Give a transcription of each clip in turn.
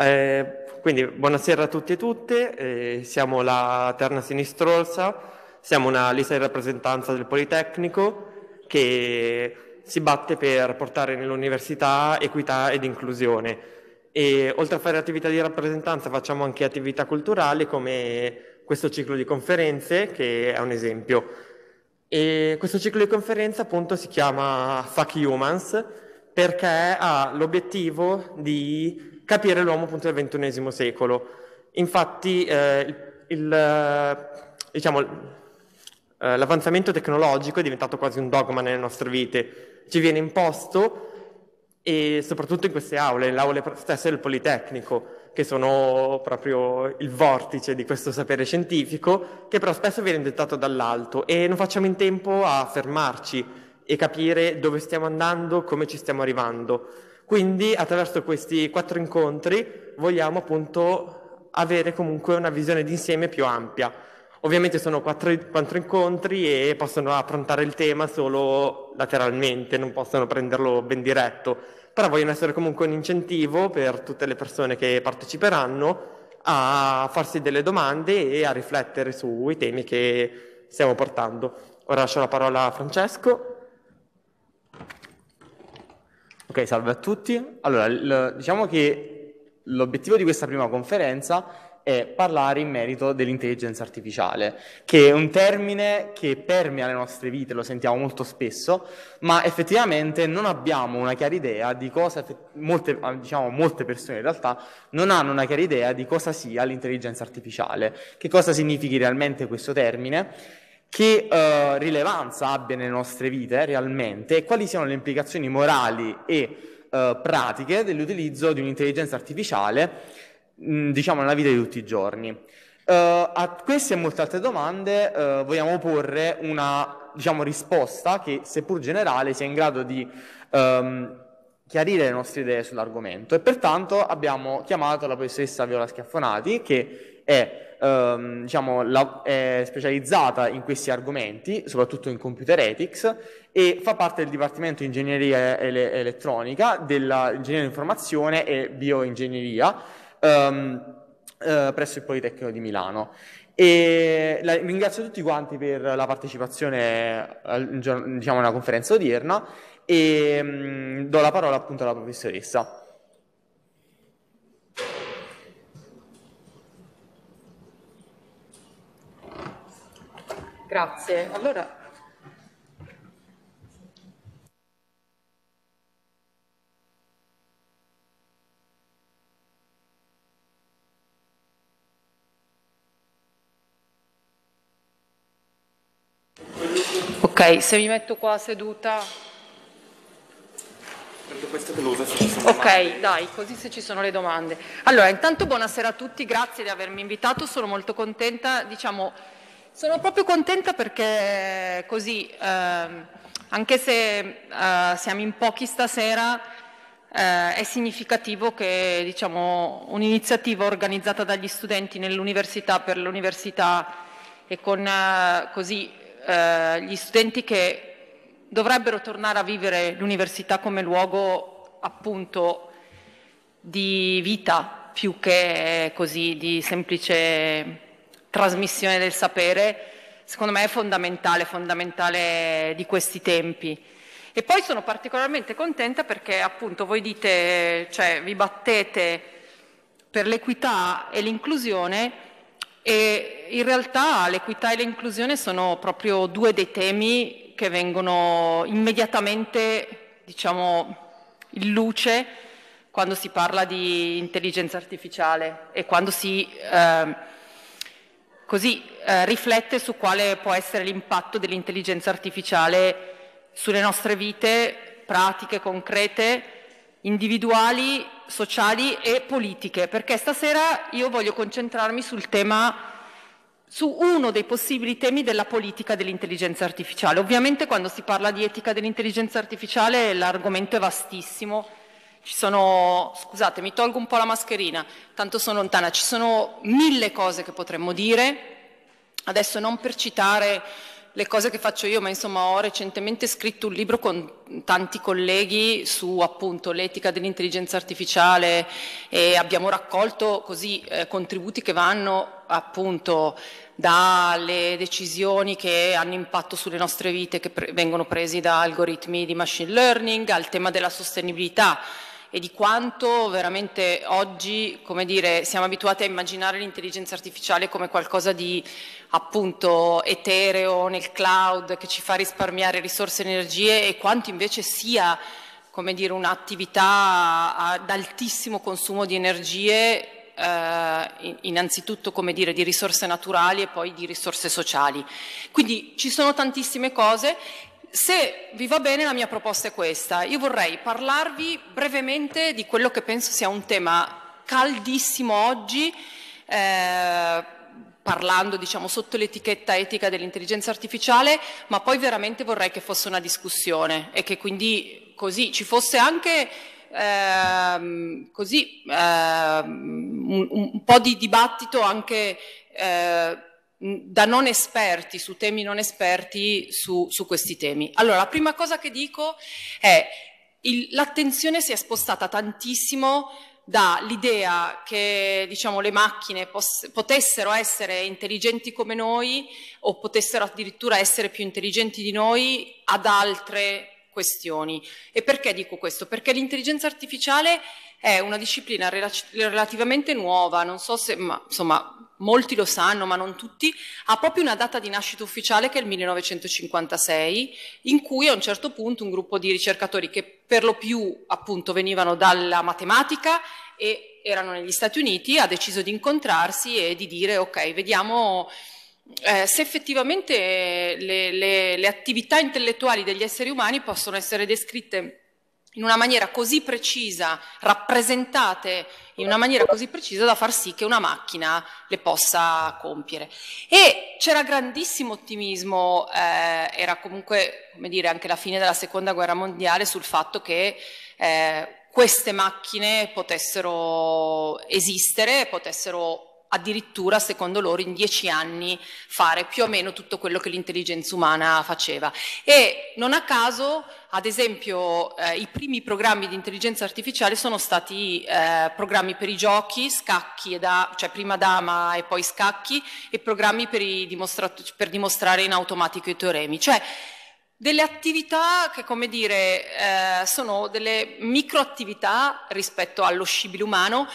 Eh, quindi buonasera a tutti e tutte, eh, siamo la Terna Sinistrorsa, siamo una lista di rappresentanza del Politecnico che si batte per portare nell'università equità ed inclusione e oltre a fare attività di rappresentanza facciamo anche attività culturali come questo ciclo di conferenze che è un esempio. E questo ciclo di conferenze appunto si chiama Fuck Humans perché ha l'obiettivo di capire l'uomo appunto del XXI secolo. Infatti eh, il, il, diciamo, eh, l'avanzamento tecnologico è diventato quasi un dogma nelle nostre vite, ci viene imposto e soprattutto in queste aule, nelle aule stesse del Politecnico, che sono proprio il vortice di questo sapere scientifico, che però spesso viene dettato dall'alto e non facciamo in tempo a fermarci e capire dove stiamo andando, come ci stiamo arrivando. Quindi attraverso questi quattro incontri vogliamo appunto avere comunque una visione d'insieme più ampia. Ovviamente sono quattro, quattro, incontri e possono affrontare il tema solo lateralmente, non possono prenderlo ben diretto, però vogliono essere comunque un incentivo per tutte le persone che parteciperanno a farsi delle domande e a riflettere sui temi che stiamo portando. Ora lascio la parola a Francesco. Ok, salve a tutti. Allora, l- diciamo che l'obiettivo di questa prima conferenza è parlare in merito dell'intelligenza artificiale, che è un termine che permea le nostre vite, lo sentiamo molto spesso, ma effettivamente non abbiamo una chiara idea di cosa, molte, diciamo, molte persone in realtà non hanno una chiara idea di cosa sia l'intelligenza artificiale, che cosa significhi realmente questo termine che eh, rilevanza abbia nelle nostre vite realmente e quali siano le implicazioni morali e eh, pratiche dell'utilizzo di un'intelligenza artificiale, mh, diciamo, nella vita di tutti i giorni. Uh, a queste e molte altre domande uh, vogliamo porre una diciamo, risposta che, seppur generale, sia in grado di um, chiarire le nostre idee sull'argomento e pertanto abbiamo chiamato la professoressa Viola Schiaffonati, che è ehm, diciamo, la, è specializzata in questi argomenti, soprattutto in computer ethics, e fa parte del Dipartimento di Ingegneria ele- Elettronica, dell'Ingegneria Informazione e Bioingegneria ehm, eh, presso il Politecnico di Milano. E la, ringrazio tutti quanti per la partecipazione diciamo, alla conferenza odierna e mh, mm, do la parola appunto alla professoressa. Grazie. Allora, Ok, se mi metto qua seduta. Ok, dai, così se ci sono le domande. Allora, intanto buonasera a tutti, grazie di avermi invitato, sono molto contenta, diciamo, sono proprio contenta perché così, eh, anche se eh, siamo in pochi stasera, eh, è significativo che diciamo, un'iniziativa organizzata dagli studenti nell'università per l'università e con eh, così, eh, gli studenti che dovrebbero tornare a vivere l'università come luogo appunto di vita più che così di semplice trasmissione del sapere, secondo me è fondamentale, fondamentale di questi tempi. E poi sono particolarmente contenta perché appunto voi dite, cioè vi battete per l'equità e l'inclusione e in realtà l'equità e l'inclusione sono proprio due dei temi che vengono immediatamente, diciamo, in luce quando si parla di intelligenza artificiale e quando si eh, Così eh, riflette su quale può essere l'impatto dell'intelligenza artificiale sulle nostre vite pratiche, concrete, individuali, sociali e politiche, perché stasera io voglio concentrarmi sul tema su uno dei possibili temi della politica dell'intelligenza artificiale. Ovviamente quando si parla di etica dell'intelligenza artificiale l'argomento è vastissimo. Ci sono, scusate, mi tolgo un po' la mascherina, tanto sono lontana, ci sono mille cose che potremmo dire, adesso non per citare le cose che faccio io, ma insomma ho recentemente scritto un libro con tanti colleghi su appunto l'etica dell'intelligenza artificiale e abbiamo raccolto così eh, contributi che vanno appunto dalle decisioni che hanno impatto sulle nostre vite, che pre- vengono presi da algoritmi di machine learning, al tema della sostenibilità e di quanto veramente oggi, come dire, siamo abituati a immaginare l'intelligenza artificiale come qualcosa di appunto etereo nel cloud che ci fa risparmiare risorse e energie e quanto invece sia come dire un'attività ad altissimo consumo di energie eh, innanzitutto come dire di risorse naturali e poi di risorse sociali. Quindi ci sono tantissime cose se vi va bene la mia proposta è questa, io vorrei parlarvi brevemente di quello che penso sia un tema caldissimo oggi, eh, parlando diciamo sotto l'etichetta etica dell'intelligenza artificiale, ma poi veramente vorrei che fosse una discussione e che quindi così ci fosse anche ehm, così, ehm, un, un, po' di dibattito anche eh, da non esperti, su temi non esperti, su, su questi temi. Allora, la prima cosa che dico è l'attenzione si è spostata tantissimo dall'idea che diciamo, le macchine potessero essere intelligenti come noi o potessero addirittura essere più intelligenti di noi ad altre questioni. E perché dico questo? Perché l'intelligenza artificiale è una disciplina relativamente nuova, non so se, ma, insomma, molti lo sanno, ma non tutti, ha proprio una data di nascita ufficiale che è il 1956, in cui a un certo punto un gruppo di ricercatori che per lo più appunto venivano dalla matematica e erano negli Stati Uniti, ha deciso di incontrarsi e di dire ok, vediamo eh, se effettivamente le, le, le attività intellettuali degli esseri umani possono essere descritte in una maniera così precisa, rappresentate in una maniera così precisa da far sì che una macchina le possa compiere. E c'era grandissimo ottimismo, eh, era comunque, come dire, anche la fine della seconda guerra mondiale sul fatto che eh, queste macchine potessero esistere, potessero addirittura, secondo loro, in dieci anni fare più o meno tutto quello che l'intelligenza umana faceva. E non a caso, ad esempio, eh, i primi programmi di intelligenza artificiale sono stati eh, programmi per i giochi, scacchi, da, cioè prima dama e poi scacchi, e programmi per, per dimostrare in automatico i teoremi. Cioè, delle attività che, come dire, eh, sono delle microattività rispetto allo scibile umano,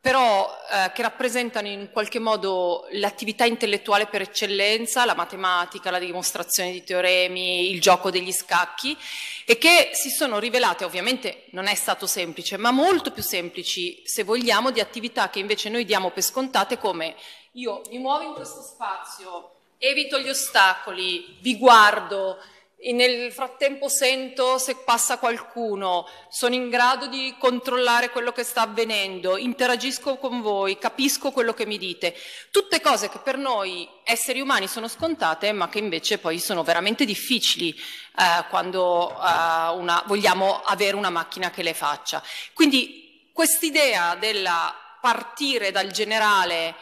però eh, che rappresentano in qualche modo l'attività intellettuale per eccellenza, la matematica, la dimostrazione di teoremi, il gioco degli scacchi e che si sono rivelate, ovviamente non è stato semplice, ma molto più semplici, se vogliamo, di attività che invece noi diamo per scontate come io mi muovo in questo spazio, evito gli ostacoli, vi guardo, nel frattempo sento se passa qualcuno, sono in grado di controllare quello che sta avvenendo, interagisco con voi, capisco quello che mi dite. Tutte cose che per noi esseri umani sono scontate, ma che invece poi sono veramente difficili eh, quando eh, una, vogliamo avere una macchina che le faccia. Quindi quest'idea della partire dal generale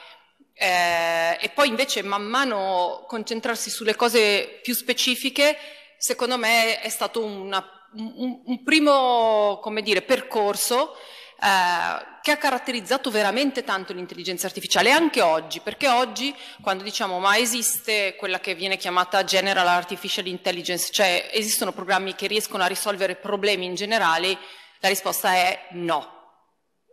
eh, e poi invece man mano concentrarsi sulle cose più specifiche secondo me è stato una, un, un, primo dire, percorso eh, che ha caratterizzato veramente tanto l'intelligenza artificiale, anche oggi, perché oggi quando diciamo ma esiste quella che viene chiamata General Artificial Intelligence, cioè esistono programmi che riescono a risolvere problemi in generale, la risposta è no.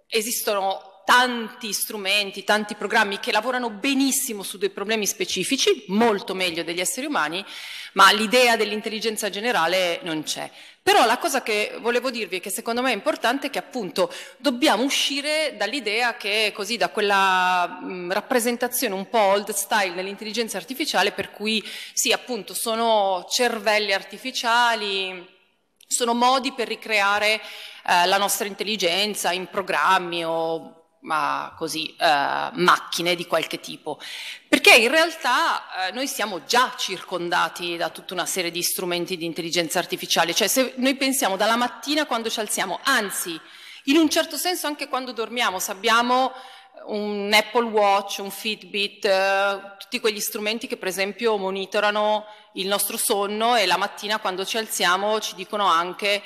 Esistono tanti strumenti, tanti programmi che lavorano benissimo su dei problemi specifici, molto meglio degli esseri umani, ma l'idea dell'intelligenza generale non c'è. Però la cosa che volevo dirvi che secondo me è importante è che appunto dobbiamo uscire dall'idea che così da quella mh, rappresentazione un po' old style dell'intelligenza artificiale per cui sì appunto sono cervelli artificiali, sono modi per ricreare eh, la nostra intelligenza in programmi o ma così, eh, macchine di qualche tipo, perché in realtà eh, noi siamo già circondati da tutta una serie di strumenti di intelligenza artificiale, cioè se noi pensiamo dalla mattina quando ci alziamo, anzi in un certo senso anche quando dormiamo, se abbiamo un Apple Watch, un Fitbit, eh, tutti quegli strumenti che per esempio monitorano il nostro sonno e la mattina quando ci alziamo ci dicono anche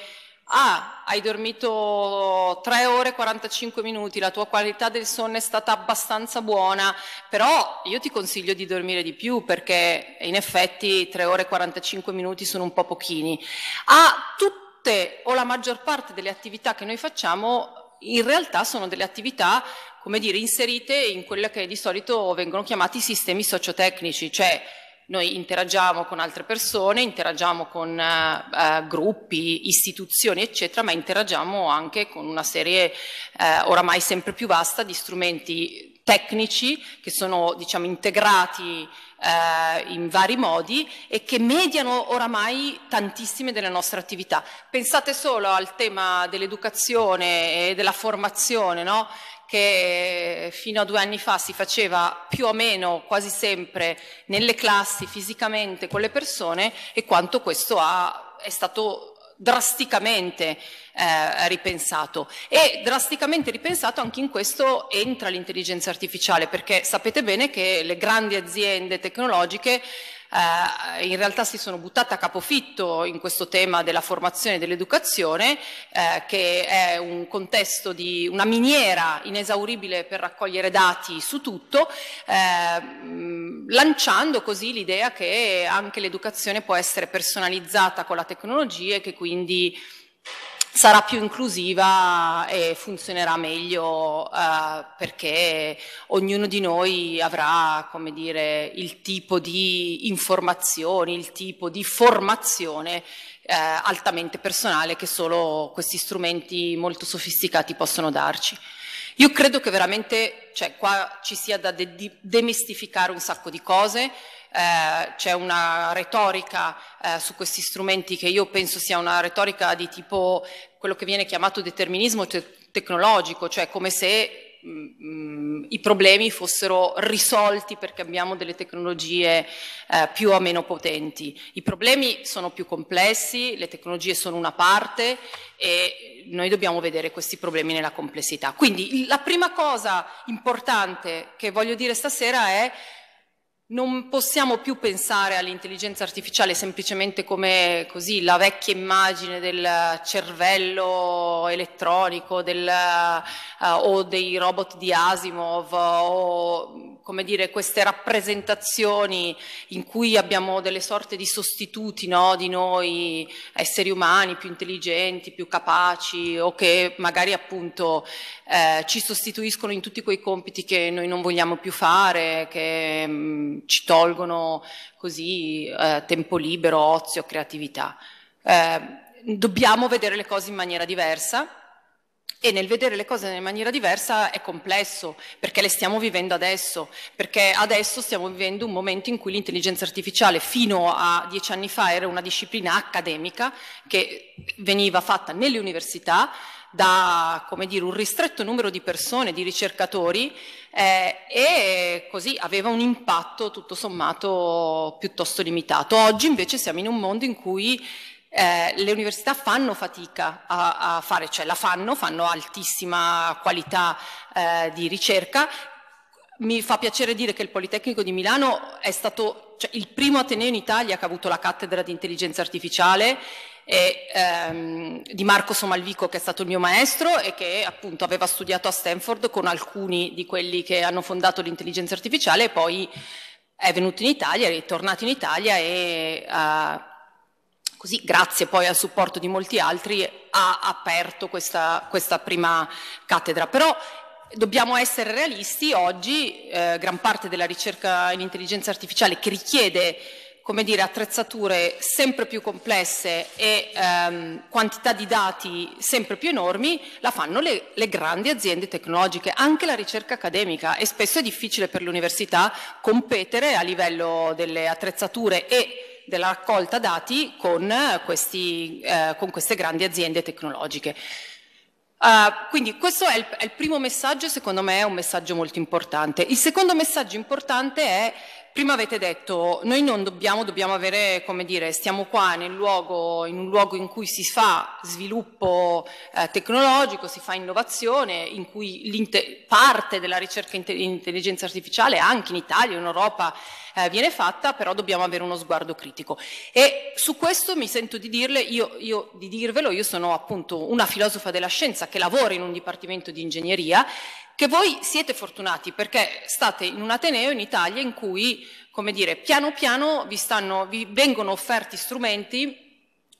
ah, hai dormito 3 ore e 45 minuti, la tua qualità del sonno è stata abbastanza buona, però io ti consiglio di dormire di più perché in effetti 3 ore e 45 minuti sono un po' pochini. Ha tutte o la maggior parte delle attività che noi facciamo in realtà sono delle attività, come dire, inserite in quelle che di solito vengono chiamati sistemi sociotecnici, cioè noi interagiamo con altre persone, interagiamo con uh, gruppi, istituzioni, eccetera, ma interagiamo anche con una serie uh, oramai sempre più vasta di strumenti tecnici che sono diciamo, integrati uh, in vari modi e che mediano oramai tantissime delle nostre attività. Pensate solo al tema dell'educazione e della formazione, no? Che fino a due anni fa si faceva più o meno quasi sempre nelle classi fisicamente con le persone e quanto questo ha, è stato drasticamente eh, ripensato. E drasticamente ripensato anche in questo entra l'intelligenza artificiale perché sapete bene che le grandi aziende tecnologiche eh, in realtà si sono buttate a capofitto in questo tema della formazione e dell'educazione, eh, che è un contesto di una miniera inesauribile per raccogliere dati su tutto, eh, lanciando così l'idea che anche l'educazione può essere personalizzata con la tecnologia e che quindi sarà più inclusiva e funzionerà meglio eh, perché ognuno di noi avrà, come dire, il tipo di informazioni, il tipo di formazione eh, altamente personale che solo questi strumenti molto sofisticati possono darci. Io credo che veramente cioè, qua ci sia da de demistificare un sacco di cose, eh, c'è una retorica eh, su questi strumenti che io penso sia una retorica di tipo quello che viene chiamato determinismo te tecnologico, cioè come se mh, mm, i problemi fossero risolti perché abbiamo delle tecnologie eh, più o meno potenti. I problemi sono più complessi, le tecnologie sono una parte e noi dobbiamo vedere questi problemi nella complessità. Quindi la prima cosa importante che voglio dire stasera è non possiamo più pensare all'intelligenza artificiale semplicemente come così, la vecchia immagine del cervello elettronico del, uh, o dei robot di Asimov o come dire, queste rappresentazioni in cui abbiamo delle sorte di sostituti no, di noi esseri umani più intelligenti, più capaci o che magari appunto eh, ci sostituiscono in tutti quei compiti che noi non vogliamo più fare, che mh, mm, ci tolgono così eh, tempo libero, ozio, creatività. Eh, dobbiamo vedere le cose in maniera diversa e nel vedere le cose in maniera diversa è complesso, perché le stiamo vivendo adesso, perché adesso stiamo vivendo un momento in cui l'intelligenza artificiale fino a dieci anni fa era una disciplina accademica che veniva fatta nelle università da come dire, un ristretto numero di persone, di ricercatori, eh, e così aveva un impatto tutto sommato piuttosto limitato. Oggi invece siamo in un mondo in cui eh, le università fanno fatica a, a, fare, cioè la fanno, fanno altissima qualità eh, di ricerca. Mi fa piacere dire che il Politecnico di Milano è stato cioè, il primo Ateneo in Italia che ha avuto la cattedra di intelligenza artificiale e, ehm, di Marco Somalvico che è stato il mio maestro e che appunto aveva studiato a Stanford con alcuni di quelli che hanno fondato l'intelligenza artificiale e poi è venuto in Italia, è ritornato in Italia e uh, Così, grazie poi al supporto di molti altri, ha aperto questa, questa prima cattedra. Però dobbiamo essere realisti, oggi eh, gran parte della ricerca in intelligenza artificiale che richiede come dire, attrezzature sempre più complesse e ehm, quantità di dati sempre più enormi, la fanno le, le, grandi aziende tecnologiche, anche la ricerca accademica e spesso è difficile per le università competere a livello delle attrezzature e della raccolta dati con, questi, eh, con queste grandi aziende tecnologiche. Uh, quindi questo è il, è il, primo messaggio, secondo me è un messaggio molto importante. Il secondo messaggio importante è prima avete detto, noi non dobbiamo, dobbiamo avere, come dire, stiamo qua luogo, in un luogo in cui si fa sviluppo eh, tecnologico, si fa innovazione, in cui parte della ricerca in intelligenza artificiale anche in Italia, in Europa, eh, viene fatta, però dobbiamo avere uno sguardo critico. E su questo mi sento di, dirle, io, io, di dirvelo, io sono appunto una filosofa della scienza che lavora in un dipartimento di ingegneria che voi siete fortunati perché state in un Ateneo in Italia in cui, come dire, piano piano vi, stanno, vi vengono offerti strumenti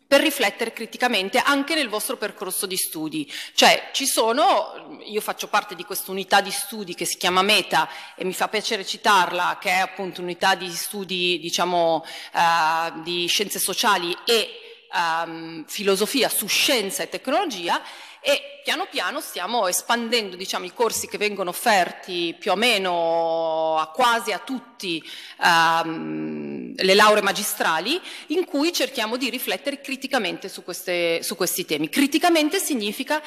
per riflettere criticamente anche nel vostro percorso di studi. Cioè ci sono, io faccio parte di questa unità di studi che si chiama Meta e mi fa piacere citarla, che è appunto unità di studi diciamo uh, di scienze sociali e um, filosofia su scienza e tecnologia e piano piano stiamo espandendo diciamo, i corsi che vengono offerti più o meno a quasi a tutti um, le lauree magistrali in cui cerchiamo di riflettere criticamente su, queste, su questi temi. Criticamente significa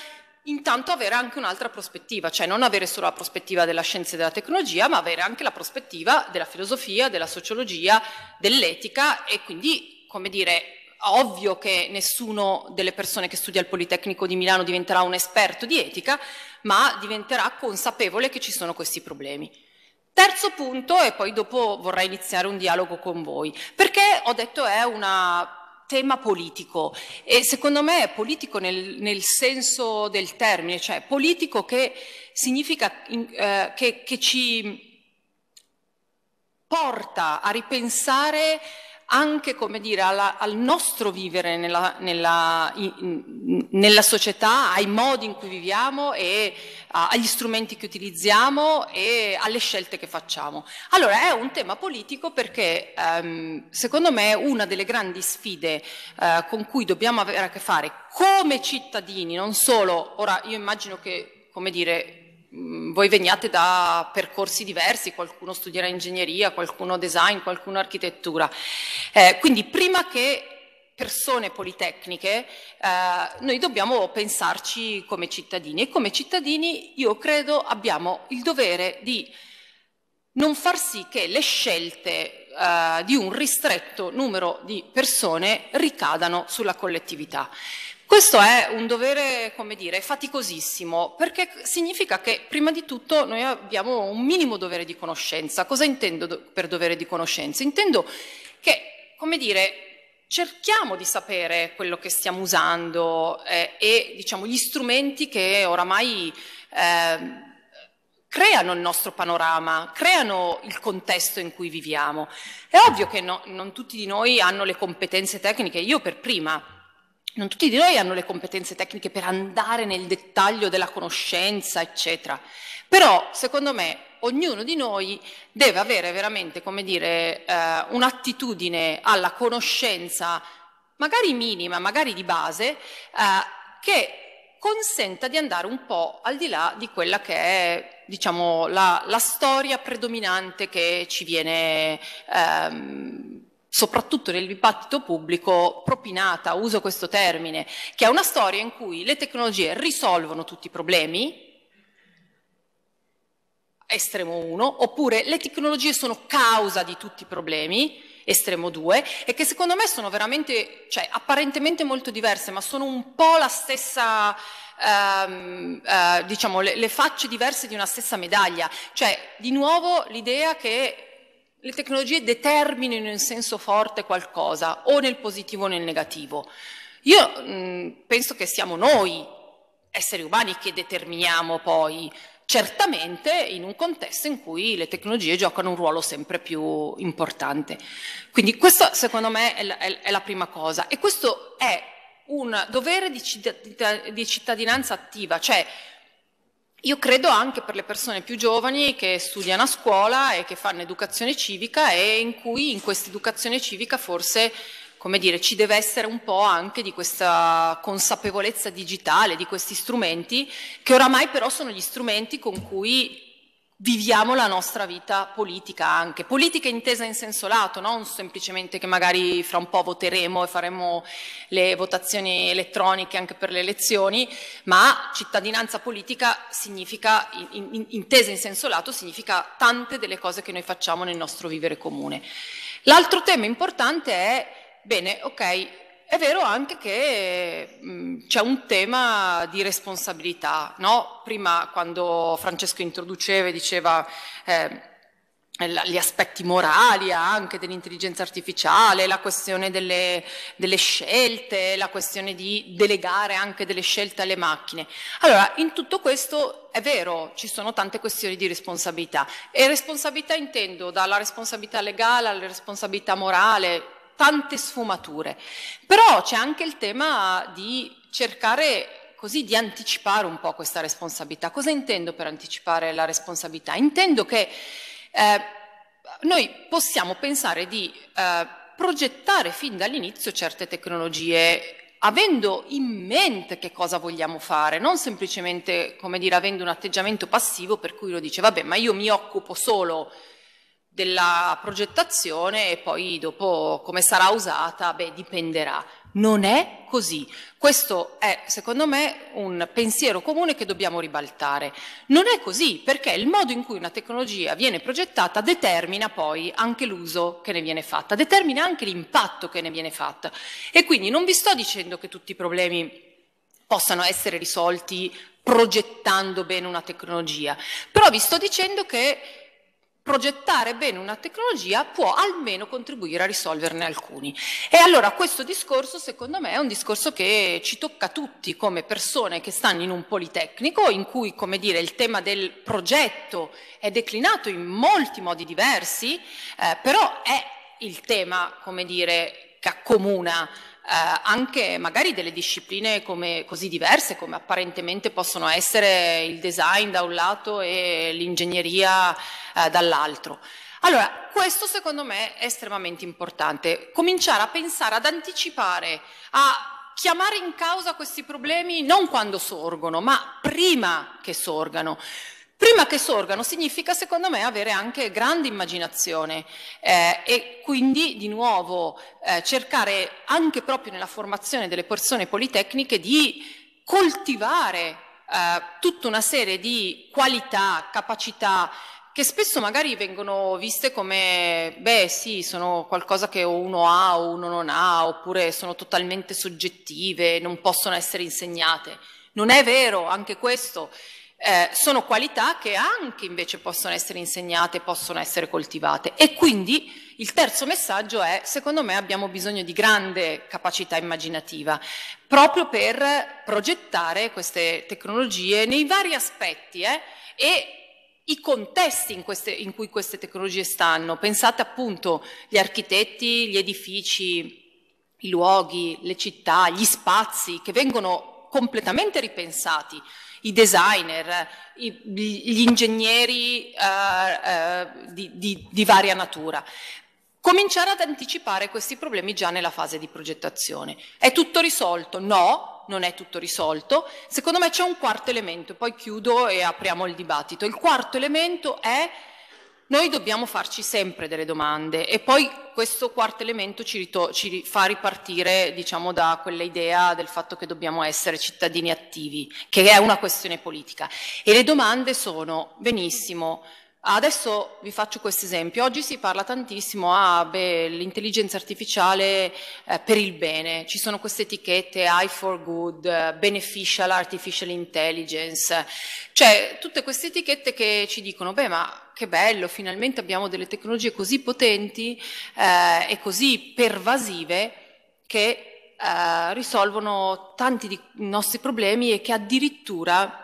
intanto avere anche un'altra prospettiva, cioè non avere solo la prospettiva della scienza e della tecnologia, ma avere anche la prospettiva della filosofia, della sociologia, dell'etica e quindi, come dire, ovvio che nessuno delle persone che studia al Politecnico di Milano diventerà un esperto di etica, ma diventerà consapevole che ci sono questi problemi. Terzo punto, e poi dopo vorrei iniziare un dialogo con voi, perché ho detto è un tema politico e secondo me è politico nel, nel, senso del termine, cioè politico che significa eh, che, che ci porta a ripensare anche come dire, alla, al nostro vivere nella, nella, in, nella, società, ai modi in cui viviamo e a, agli strumenti che utilizziamo e alle scelte che facciamo. Allora è un tema politico perché ehm, secondo me una delle grandi sfide eh, con cui dobbiamo avere a che fare come cittadini, non solo, ora io immagino che, come dire, voi veniate da percorsi diversi, qualcuno studierà ingegneria, qualcuno design, qualcuno architettura. Eh, quindi prima che persone politecniche, eh, noi dobbiamo pensarci come cittadini e come cittadini io credo abbiamo il dovere di non far sì che le scelte eh, di un ristretto numero di persone ricadano sulla collettività. Questo è un dovere, come dire, faticosissimo, perché significa che prima di tutto noi abbiamo un minimo dovere di conoscenza. Cosa intendo per dovere di conoscenza? Intendo che, come dire, cerchiamo di sapere quello che stiamo usando eh, e diciamo, gli strumenti che oramai eh, creano il nostro panorama, creano il contesto in cui viviamo. È ovvio che no, non tutti di noi hanno le competenze tecniche, io per prima, non tutti di noi hanno le competenze tecniche per andare nel dettaglio della conoscenza, eccetera. Però, secondo me, ognuno di noi deve avere veramente, come dire, eh, un'attitudine alla conoscenza, magari minima, magari di base, eh, che consenta di andare un po' al di là di quella che è, diciamo, la, la storia predominante che ci viene ehm, soprattutto nel dibattito pubblico, propinata, uso questo termine, che è una storia in cui le tecnologie risolvono tutti i problemi, estremo 1, oppure le tecnologie sono causa di tutti i problemi, estremo 2, e che secondo me sono veramente, cioè apparentemente molto diverse, ma sono un po' la stessa, ehm, eh, diciamo, le, le facce diverse di una stessa medaglia. Cioè, di nuovo l'idea che le tecnologie determinino in senso forte qualcosa, o nel positivo o nel negativo. Io mh, penso che siamo noi, esseri umani, che determiniamo poi, certamente in un contesto in cui le tecnologie giocano un ruolo sempre più importante. Quindi questa secondo me è la, è la prima cosa e questo è un dovere di cittadinanza attiva, cioè io credo anche per le persone più giovani che studiano a scuola e che fanno educazione civica e in cui in questa educazione civica forse come dire, ci deve essere un po' anche di questa consapevolezza digitale, di questi strumenti, che oramai però sono gli strumenti con cui viviamo la nostra vita politica anche, politica intesa in senso lato, non semplicemente che magari fra un po' voteremo e faremo le votazioni elettroniche anche per le elezioni, ma cittadinanza politica significa, in, in, intesa in senso lato, significa tante delle cose che noi facciamo nel nostro vivere comune. L'altro tema importante è, bene, ok, è vero anche che mh, c'è un tema di responsabilità, no? Prima quando Francesco introduceva e diceva eh, gli aspetti morali anche dell'intelligenza artificiale, la questione delle, delle, scelte, la questione di delegare anche delle scelte alle macchine. Allora, in tutto questo è vero, ci sono tante questioni di responsabilità e responsabilità intendo dalla responsabilità legale alla responsabilità morale, tante sfumature. Però c'è anche il tema di cercare così di anticipare un po' questa responsabilità. Cosa intendo per anticipare la responsabilità? Intendo che eh, noi possiamo pensare di eh, progettare fin dall'inizio certe tecnologie avendo in mente che cosa vogliamo fare, non semplicemente, come dire, avendo un atteggiamento passivo per cui lo dice, vabbè, ma io mi occupo solo della progettazione e poi dopo come sarà usata, beh, dipenderà. Non è così. Questo è, secondo me, un pensiero comune che dobbiamo ribaltare. Non è così perché il modo in cui una tecnologia viene progettata determina poi anche l'uso che ne viene fatta, determina anche l'impatto che ne viene fatta. E quindi non vi sto dicendo che tutti i problemi possano essere risolti progettando bene una tecnologia, però vi sto dicendo che progettare bene una tecnologia può almeno contribuire a risolverne alcuni. E allora questo discorso secondo me è un discorso che ci tocca tutti come persone che stanno in un politecnico in cui come dire, il tema del progetto è declinato in molti modi diversi, eh, però è il tema come dire, che accomuna eh, anche magari delle discipline come, così diverse come apparentemente possono essere il design da un lato e l'ingegneria eh, dall'altro. Allora, questo secondo me è estremamente importante, cominciare a pensare, ad anticipare, a chiamare in causa questi problemi non quando sorgono, ma prima che sorgano. Prima che sorgano significa, secondo me, avere anche grande immaginazione eh, e quindi, di nuovo, eh, cercare anche proprio nella formazione delle persone politecniche di coltivare eh, tutta una serie di qualità, capacità, che spesso magari vengono viste come, beh sì, sono qualcosa che uno ha o uno non ha, oppure sono totalmente soggettive, non possono essere insegnate. Non è vero, anche questo eh, sono qualità che anche invece possono essere insegnate, possono essere coltivate. E quindi il terzo messaggio è, secondo me abbiamo bisogno di grande capacità immaginativa, proprio per progettare queste tecnologie nei vari aspetti eh, e i contesti in, queste, in cui queste tecnologie stanno. Pensate appunto agli architetti, gli edifici, i luoghi, le città, gli spazi che vengono completamente ripensati i designer, i, gli ingegneri uh, uh, di, di, di varia natura. Cominciare ad anticipare questi problemi già nella fase di progettazione. È tutto risolto? No, non è tutto risolto. Secondo me c'è un quarto elemento, poi chiudo e apriamo il dibattito. Il quarto elemento è noi dobbiamo farci sempre delle domande e poi questo quarto elemento ci, ci fa ripartire diciamo, da quella idea del fatto che dobbiamo essere cittadini attivi, che è una questione politica. E le domande sono, benissimo, Adesso vi faccio questo esempio. Oggi si parla tantissimo ah, l'intelligenza artificiale eh, per il bene. Ci sono queste etichette I for good, eh, beneficial artificial intelligence. Cioè, tutte queste etichette che ci dicono, beh, ma che bello, finalmente abbiamo delle tecnologie così potenti eh, e così pervasive che eh, risolvono tanti di nostri problemi e che addirittura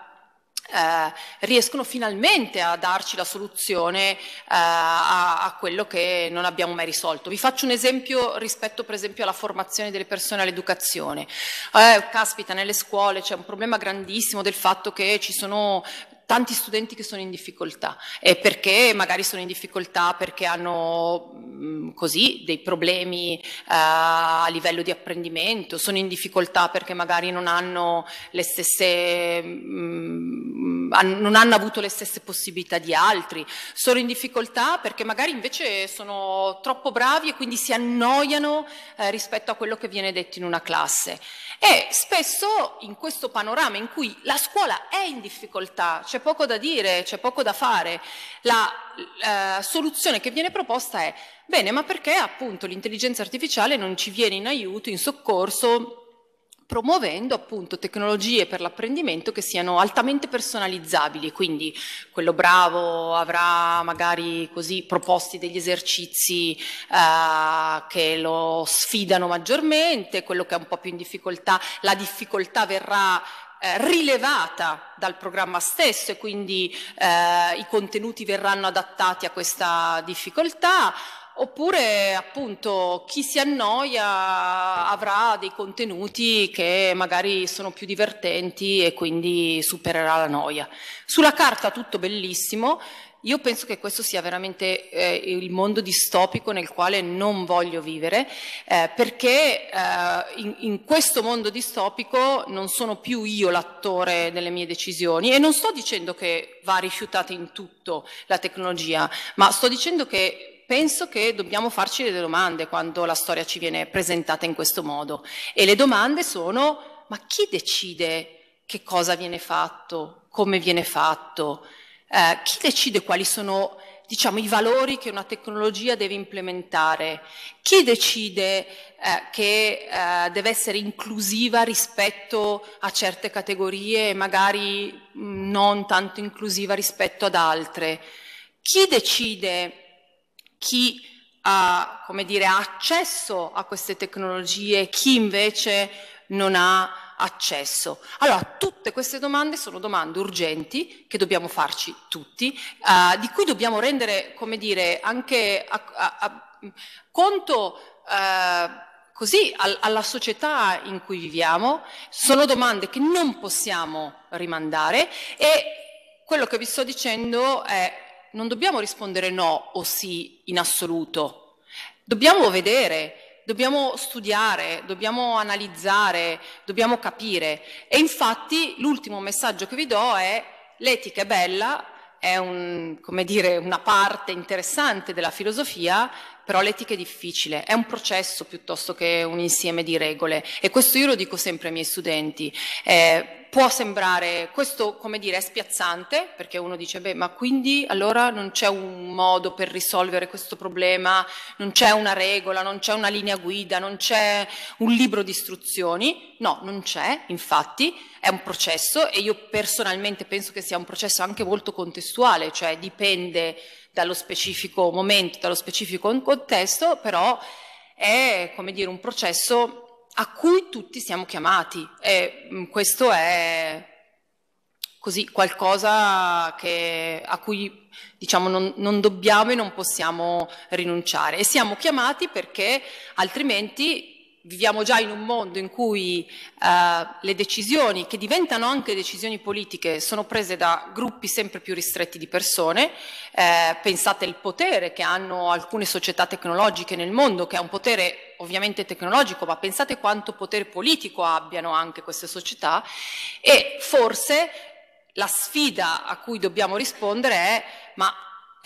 eh, riescono finalmente a darci la soluzione eh, a, a, quello che non abbiamo mai risolto. Vi faccio un esempio rispetto per esempio alla formazione delle persone all'educazione. Eh, caspita, nelle scuole c'è un problema grandissimo del fatto che ci sono tanti studenti che sono in difficoltà e perché magari sono in difficoltà perché hanno mh, così dei problemi uh, a livello di apprendimento, sono in difficoltà perché magari non hanno le stesse mh, non hanno avuto le stesse possibilità di altri, sono in difficoltà perché magari invece sono troppo bravi e quindi si annoiano eh, rispetto a quello che viene detto in una classe. E spesso in questo panorama in cui la scuola è in difficoltà, c'è poco da dire, c'è poco da fare, la eh, soluzione che viene proposta è bene, ma perché appunto l'intelligenza artificiale non ci viene in aiuto, in soccorso promuovendo appunto tecnologie per l'apprendimento che siano altamente personalizzabili, quindi quello bravo avrà magari così proposti degli esercizi eh, che lo sfidano maggiormente, quello che è un po' più in difficoltà, la difficoltà verrà eh, rilevata dal programma stesso e quindi eh, i contenuti verranno adattati a questa difficoltà Oppure appunto chi si annoia avrà dei contenuti che magari sono più divertenti e quindi supererà la noia. Sulla carta tutto bellissimo, io penso che questo sia veramente eh, il mondo distopico nel quale non voglio vivere, eh, perché eh, in, in, questo mondo distopico non sono più io l'attore delle mie decisioni e non sto dicendo che va rifiutata in tutto la tecnologia, ma sto dicendo che penso che dobbiamo farci delle domande quando la storia ci viene presentata in questo modo. E le domande sono, ma chi decide che cosa viene fatto, come viene fatto? Eh, chi decide quali sono diciamo, i valori che una tecnologia deve implementare? Chi decide eh, che eh, deve essere inclusiva rispetto a certe categorie e magari mh, non tanto inclusiva rispetto ad altre? Chi decide chi ha, come dire, ha accesso a queste tecnologie, chi invece non ha accesso? Allora, tutte queste domande sono domande urgenti che dobbiamo farci tutti, uh, di cui dobbiamo rendere, come dire, anche a, a, a, conto uh, così al, alla società in cui viviamo. Sono domande che non possiamo rimandare e quello che vi sto dicendo è non dobbiamo rispondere no o sì in assoluto, dobbiamo vedere, dobbiamo studiare, dobbiamo analizzare, dobbiamo capire. E infatti l'ultimo messaggio che vi do è l'etica è bella, è un, dire, una parte interessante della filosofia, però l'etica è difficile, è un processo piuttosto che un insieme di regole e questo io lo dico sempre ai miei studenti. Eh, può sembrare, questo come dire è spiazzante perché uno dice beh ma quindi allora non c'è un modo per risolvere questo problema, non c'è una regola, non c'è una linea guida, non c'è un libro di istruzioni, no non c'è infatti è un processo e io personalmente penso che sia un processo anche molto contestuale, cioè dipende dallo specifico momento, dallo specifico contesto, però è come dire un processo a cui tutti siamo chiamati e mm, questo è così qualcosa che, a cui diciamo, non, non, dobbiamo e non possiamo rinunciare. E siamo chiamati perché altrimenti viviamo già in un mondo in cui eh, le decisioni, che diventano anche decisioni politiche, sono prese da gruppi sempre più ristretti di persone. Eh, pensate al potere che hanno alcune società tecnologiche nel mondo, che è un potere ovviamente tecnologico, ma pensate quanto potere politico abbiano anche queste società. E forse la sfida a cui dobbiamo rispondere è ma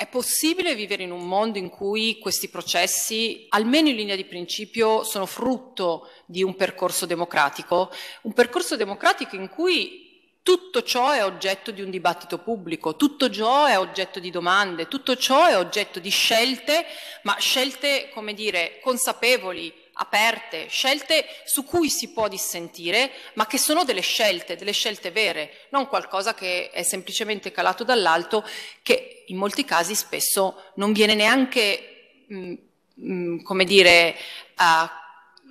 è possibile vivere in un mondo in cui questi processi, almeno in linea di principio, sono frutto di un percorso democratico? Un percorso democratico in cui tutto ciò è oggetto di un dibattito pubblico, tutto ciò è oggetto di domande, tutto ciò è oggetto di scelte, ma scelte, come dire, consapevoli, aperte, scelte su cui si può dissentire, ma che sono delle scelte, delle scelte vere, non qualcosa che è semplicemente calato dall'alto, che in molti casi spesso non viene neanche, mh, mm, mh, mm, come dire, uh,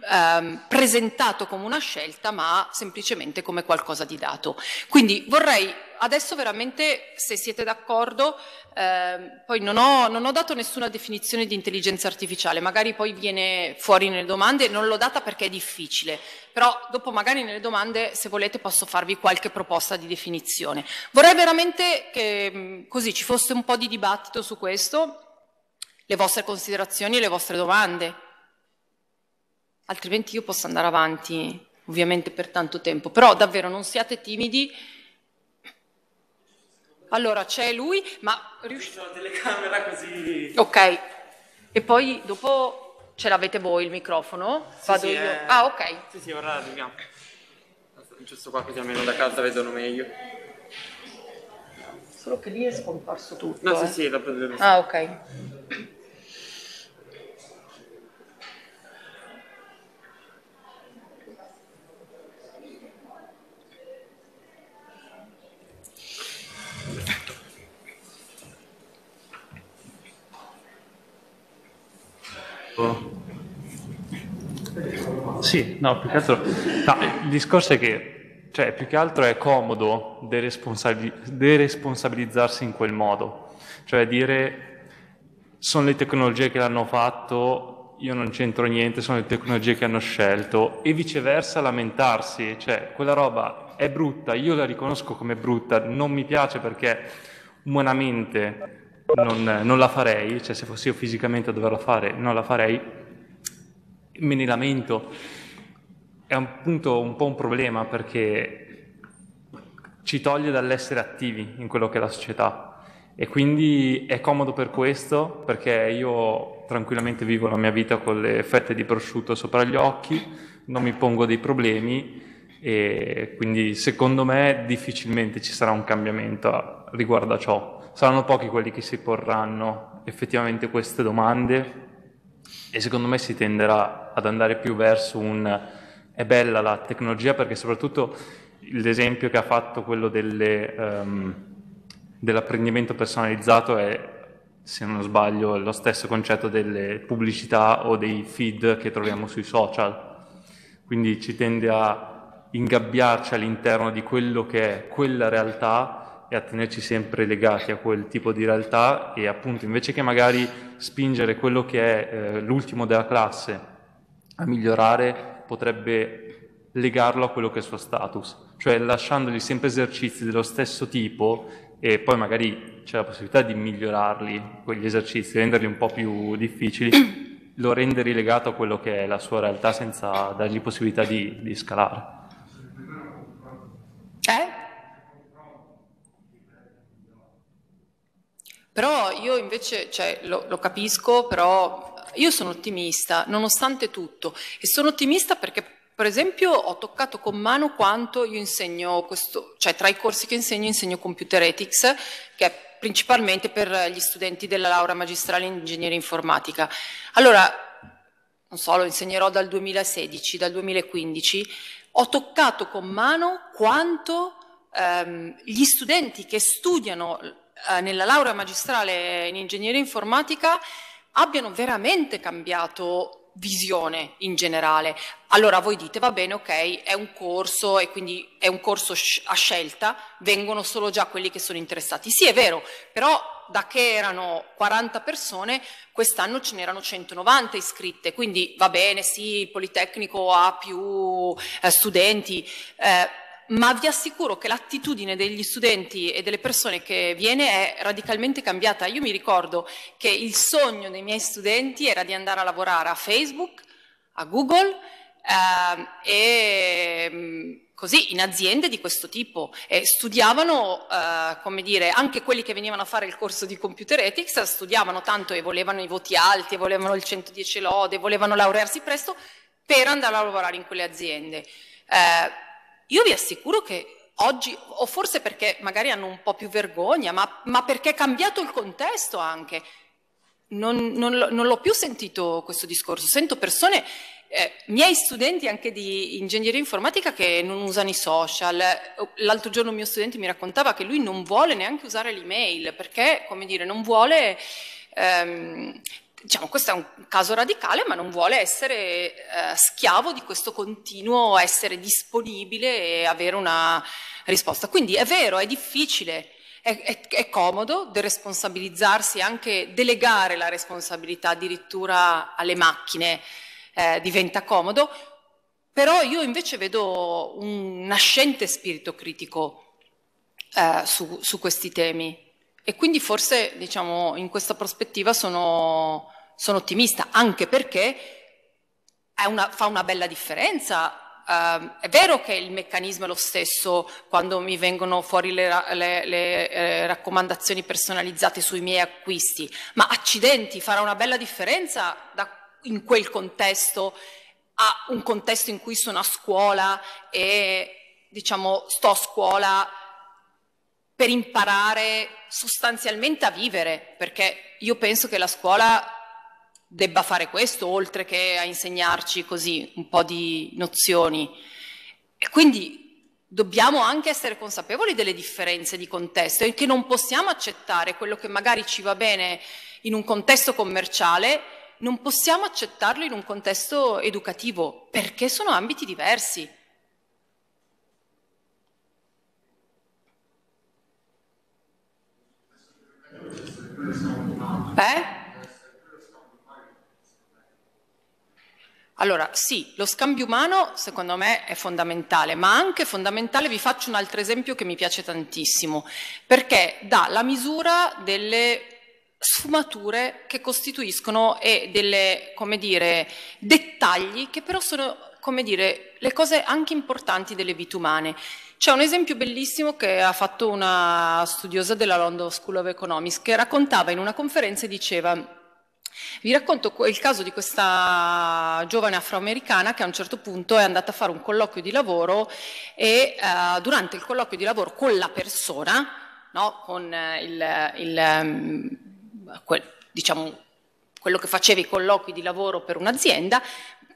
ehm, presentato come una scelta, ma semplicemente come qualcosa di dato. Quindi vorrei adesso veramente, se siete d'accordo, eh, poi non ho, non ho, dato nessuna definizione di intelligenza artificiale, magari poi viene fuori nelle domande, non l'ho data perché è difficile, però dopo magari nelle domande, se volete, posso farvi qualche proposta di definizione. Vorrei veramente che così ci fosse un po' di dibattito su questo, le vostre considerazioni e le vostre domande, altrimenti io posso andare avanti ovviamente per tanto tempo, però davvero non siate timidi allora c'è lui, ma riuscite... la telecamera così... Ok, e poi dopo ce l'avete voi il microfono? Sì, Vado sì, io? È... Ah, ok. Sì, sì, ora arriviamo. Giusto qua così almeno da casa vedono meglio. Solo che lì è scomparso tutto. No, eh. sì, sì, la prendo. Ah, ok. Sì, no, più che altro, no, il discorso è che, cioè, più che altro è comodo deresponsabilizzarsi in quel modo, cioè dire sono le tecnologie che l'hanno fatto, io non c'entro niente, sono le tecnologie che hanno scelto, e viceversa lamentarsi, cioè quella roba è brutta, io la riconosco come brutta, non mi piace perché umanamente non, non la farei, cioè se fossi io fisicamente a doverla fare non la farei, me ne lamento. È un punto un po' un problema perché ci toglie dall'essere attivi in quello che è la società. E quindi è comodo per questo perché io tranquillamente vivo la mia vita con le fette di prosciutto sopra gli occhi, non mi pongo dei problemi e quindi secondo me difficilmente ci sarà un cambiamento riguardo a ciò saranno pochi quelli che si porranno effettivamente queste domande e secondo me si tenderà ad andare più verso un è bella la tecnologia? perché soprattutto l'esempio che ha fatto quello delle, um, dell'apprendimento personalizzato è se non sbaglio lo stesso concetto delle pubblicità o dei feed che troviamo sui social. Quindi ci tende a ingabbiarci all'interno di quello che è quella realtà e a tenerci sempre legati a quel tipo di realtà e appunto invece che magari spingere quello che è eh, l'ultimo della classe a migliorare potrebbe legarlo a quello che è il suo status, cioè lasciandogli sempre esercizi dello stesso tipo e poi magari c'è la possibilità di migliorarli, quegli esercizi, renderli un po' più difficili, lo rende rilegato a quello che è la sua realtà senza dargli possibilità di, di scalare. Eh? Però io invece, cioè, lo, lo capisco, però io sono ottimista, nonostante tutto. E sono ottimista perché per esempio ho toccato con mano quanto io insegno questo, cioè tra i corsi che insegno insegno Computer Ethics, che è principalmente per gli studenti della laurea magistrale in ingegneria informatica. Allora, non so, lo insegnerò dal 2016, dal 2015, ho toccato con mano quanto ehm, gli studenti che studiano eh, nella laurea magistrale in ingegneria informatica abbiano veramente cambiato visione in generale. Allora voi dite, va bene, ok, è un corso e quindi è un corso a scelta, vengono solo già quelli che sono interessati. Sì, è vero, però da che erano 40 persone, quest'anno ce n'erano 190 iscritte, quindi va bene, sì, il Politecnico ha più eh, studenti, eh, ma vi assicuro che l'attitudine degli studenti e delle persone che viene è radicalmente cambiata. Io mi ricordo che il sogno dei miei studenti era di andare a lavorare a Facebook, a Google eh, e mm, così in aziende di questo tipo e studiavano, eh, come dire, anche quelli che venivano a fare il corso di computer ethics studiavano tanto e volevano i voti alti, e volevano il 110 lode, volevano laurearsi presto per andare a lavorare in quelle aziende. Eh, io vi assicuro che oggi, o forse perché magari hanno un po' più vergogna, ma, ma perché è cambiato il contesto anche, non, non, non, l'ho più sentito questo discorso. Sento persone, eh, miei studenti anche di ingegneria informatica che non usano i social. L'altro giorno un mio studente mi raccontava che lui non vuole neanche usare l'email perché, come dire, non vuole... Ehm, diciamo, questo è un caso radicale, ma non vuole essere eh, schiavo di questo continuo essere disponibile e avere una risposta. Quindi è vero, è difficile, è, è, è comodo deresponsabilizzarsi, anche delegare la responsabilità addirittura alle macchine eh, diventa comodo, però io invece vedo un nascente spirito critico eh, su, su questi temi e quindi forse diciamo, in questa prospettiva sono, sono ottimista, anche perché una, fa una bella differenza. Uh, è vero che il meccanismo è lo stesso quando mi vengono fuori le, le, le eh, raccomandazioni personalizzate sui miei acquisti, ma accidenti, farà una bella differenza da, in quel contesto a un contesto in cui sono a scuola e diciamo sto a scuola per imparare sostanzialmente a vivere, perché io penso che la scuola debba fare questo, oltre che a insegnarci così un po' di nozioni. E quindi dobbiamo anche essere consapevoli delle differenze di contesto e che non possiamo accettare quello che magari ci va bene in un contesto commerciale, non possiamo accettarlo in un contesto educativo, perché sono ambiti diversi. Eh? Allora, sì, lo scambio umano secondo me è fondamentale, ma anche fondamentale, vi faccio un altro esempio che mi piace tantissimo, perché dà la misura delle sfumature che costituiscono e delle, come dire, dettagli che però sono, come dire, le cose anche importanti delle vite umane. C'è un esempio bellissimo che ha fatto una studiosa della London School of Economics che raccontava in una conferenza e diceva vi racconto il caso di questa giovane afroamericana che a un certo punto è andata a fare un colloquio di lavoro e uh, durante il colloquio di lavoro con la persona, no, con il, il um, quel, diciamo, quello che faceva i colloqui di lavoro per un'azienda,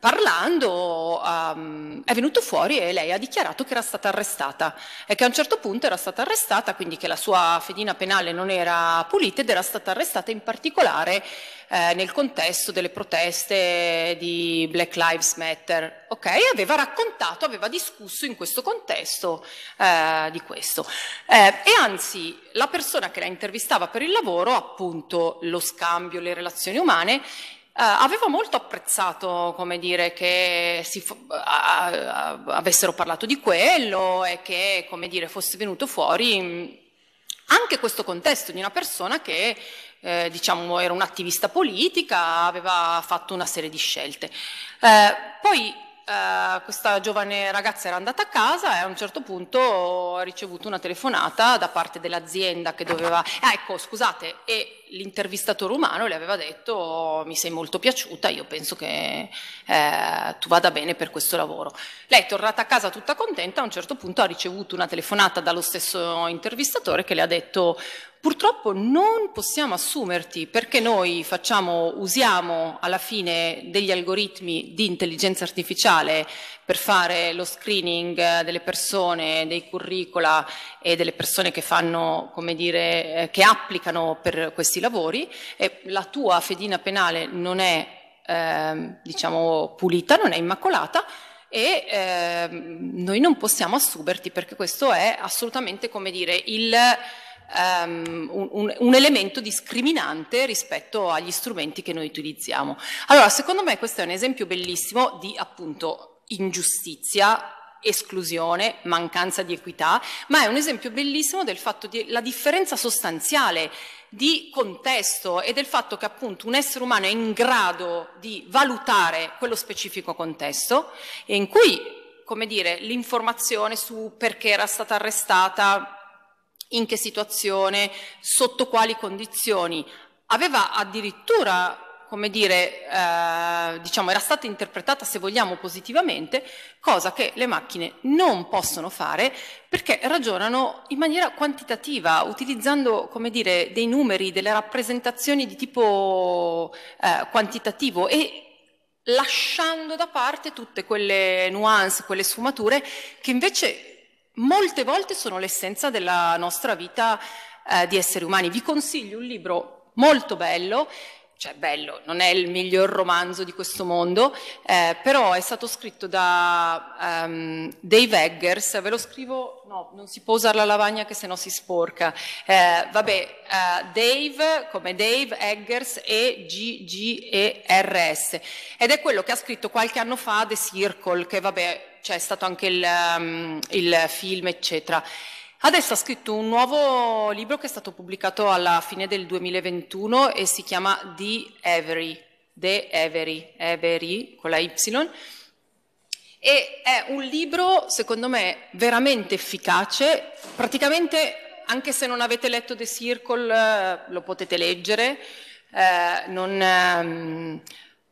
parlando um, è venuto fuori e lei ha dichiarato che era stata arrestata e che a un certo punto era stata arrestata, quindi che la sua fedina penale non era pulita ed era stata arrestata in particolare eh, nel contesto delle proteste di Black Lives Matter. Ok, aveva raccontato, aveva discusso in questo contesto eh, di questo. Eh, e anzi, la persona che la intervistava per il lavoro, appunto lo scambio, le relazioni umane, Uh, aveva molto apprezzato, come dire, che si uh, uh, avessero parlato di quello e che, come dire, fosse venuto fuori mh, anche questo contesto di una persona che, eh, diciamo, era un'attivista politica, aveva fatto una serie di scelte. Eh, poi Uh, questa giovane ragazza era andata a casa e a un certo punto ha ricevuto una telefonata da parte dell'azienda che doveva... Ah, ecco, scusate, e l'intervistatore umano le aveva detto mi sei molto piaciuta, io penso che eh, tu vada bene per questo lavoro. Lei è tornata a casa tutta contenta, a un certo punto ha ricevuto una telefonata dallo stesso intervistatore che le ha detto Purtroppo non possiamo assumerti perché noi facciamo, usiamo alla fine degli algoritmi di intelligenza artificiale per fare lo screening delle persone, dei curricula e delle persone che fanno, come dire, eh, che applicano per questi lavori e la tua fedina penale non è, eh, diciamo, pulita, non è immacolata e eh, noi non possiamo assumerti perché questo è assolutamente, come dire, il um, un, un, elemento discriminante rispetto agli strumenti che noi utilizziamo. Allora, secondo me questo è un esempio bellissimo di appunto ingiustizia esclusione, mancanza di equità, ma è un esempio bellissimo del fatto della differenza sostanziale di contesto e del fatto che appunto un essere umano è in grado di valutare quello specifico contesto e in cui, come dire, l'informazione su perché era stata arrestata in che situazione, sotto quali condizioni. Aveva addirittura come dire, eh, diciamo, era stata interpretata, se vogliamo, positivamente, cosa che le macchine non possono fare perché ragionano in maniera quantitativa, utilizzando, come dire, dei numeri, delle rappresentazioni di tipo eh, quantitativo e lasciando da parte tutte quelle nuance, quelle sfumature che invece molte volte sono l'essenza della nostra vita eh, di esseri umani. Vi consiglio un libro molto bello cioè bello, non è il miglior romanzo di questo mondo, eh, però è stato scritto da um, Dave Eggers, ve lo scrivo, no, non si può usare la lavagna che se no si sporca, eh, vabbè, uh, Dave come Dave Eggers e G-G-E-R-S, ed è quello che ha scritto qualche anno fa The Circle, che vabbè, c'è stato anche il, um, il film, eccetera. Adesso ha scritto un nuovo libro che è stato pubblicato alla fine del 2021 e si chiama The Every, The Every, Every con la Y. E è un libro, secondo me, veramente efficace. Praticamente, anche se non avete letto The Circle, eh, lo potete leggere. Eh, non, ehm,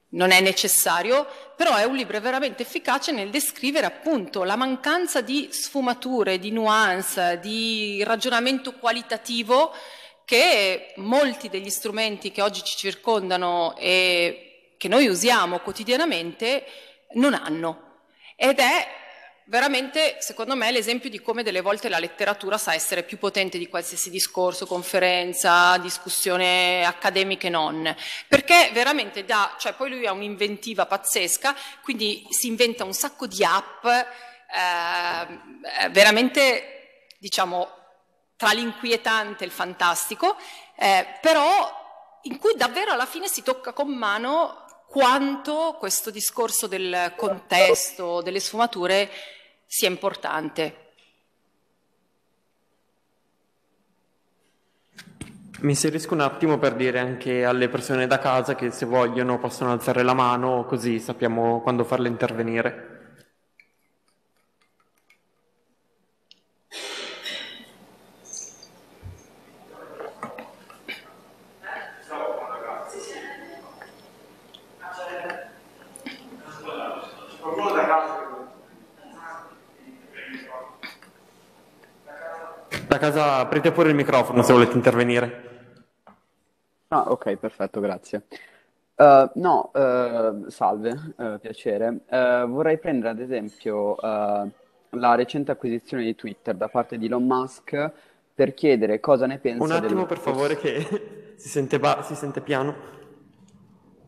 non è necessario, però è un libro veramente efficace nel descrivere appunto la mancanza di sfumature, di nuance, di ragionamento qualitativo che molti degli strumenti che oggi ci circondano e che noi usiamo quotidianamente non hanno. Ed è veramente, secondo me, l'esempio di come delle volte la letteratura sa essere più potente di qualsiasi discorso, conferenza, discussione accademica e non, perché veramente dà, cioè poi lui ha un'inventiva pazzesca, quindi si inventa un sacco di app, eh, veramente, diciamo, tra l'inquietante e il fantastico, eh, però in cui davvero alla fine si tocca con mano quanto questo discorso del contesto, delle sfumature sia importante. Mi inserisco un attimo per dire anche alle persone da casa che se vogliono possono alzare la mano così sappiamo quando farle intervenire. Casa aprite pure il microfono se volete intervenire. Ah, ok, perfetto, grazie. Uh, no, uh, salve, uh, piacere. vorrei prendere ad esempio la recente acquisizione di Twitter da parte di Elon Musk per chiedere cosa ne pensa. Un attimo, del... per favore, che si sente, ba- si sente piano.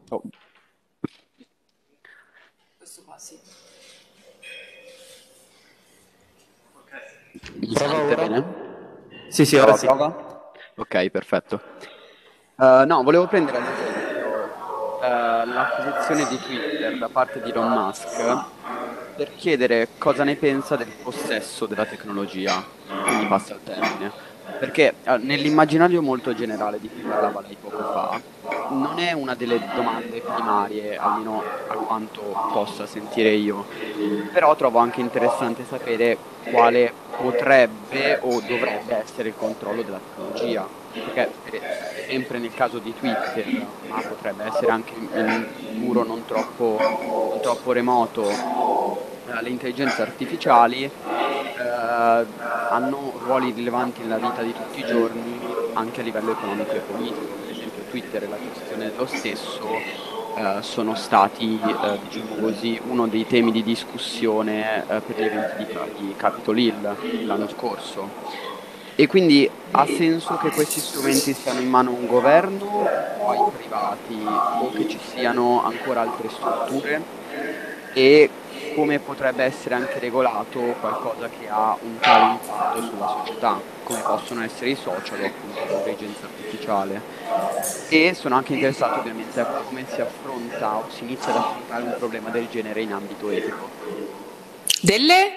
Oh. Questo qua sì. Mi sente bene? Sì, sì, ora sì. Prova? Ok, perfetto. Uh, no, volevo prendere ad esempio uh, l'acquisizione di Twitter da parte di Elon Musk per chiedere cosa ne pensa del possesso della tecnologia, quindi passa il termine. Perché uh, nell'immaginario molto generale di cui parlava lei poco fa, non è una delle domande primarie, almeno a quanto possa sentire io, però trovo anche interessante sapere quale potrebbe o dovrebbe essere il controllo della tecnologia, perché sempre nel caso di Twitter, ma potrebbe essere anche in un futuro non troppo, non troppo remoto, eh, le intelligenze artificiali eh, hanno ruoli rilevanti nella vita di tutti i giorni anche a livello economico e politico, per esempio Twitter e la gestione dello stesso Uh, sono stati, uh, diciamo così, uno dei temi di discussione uh, per gli eventi di, di Capitol Hill l'anno scorso. E quindi ha senso che questi strumenti siano in mano a un governo o ai privati o che ci siano ancora altre strutture e come potrebbe essere anche regolato qualcosa che ha un tale impatto sulla società, come possono essere i social o appunto l'intelligenza artificiale. E sono anche interessato ovviamente a come si affronta o si inizia ad affrontare un problema del genere in ambito etico. Delle?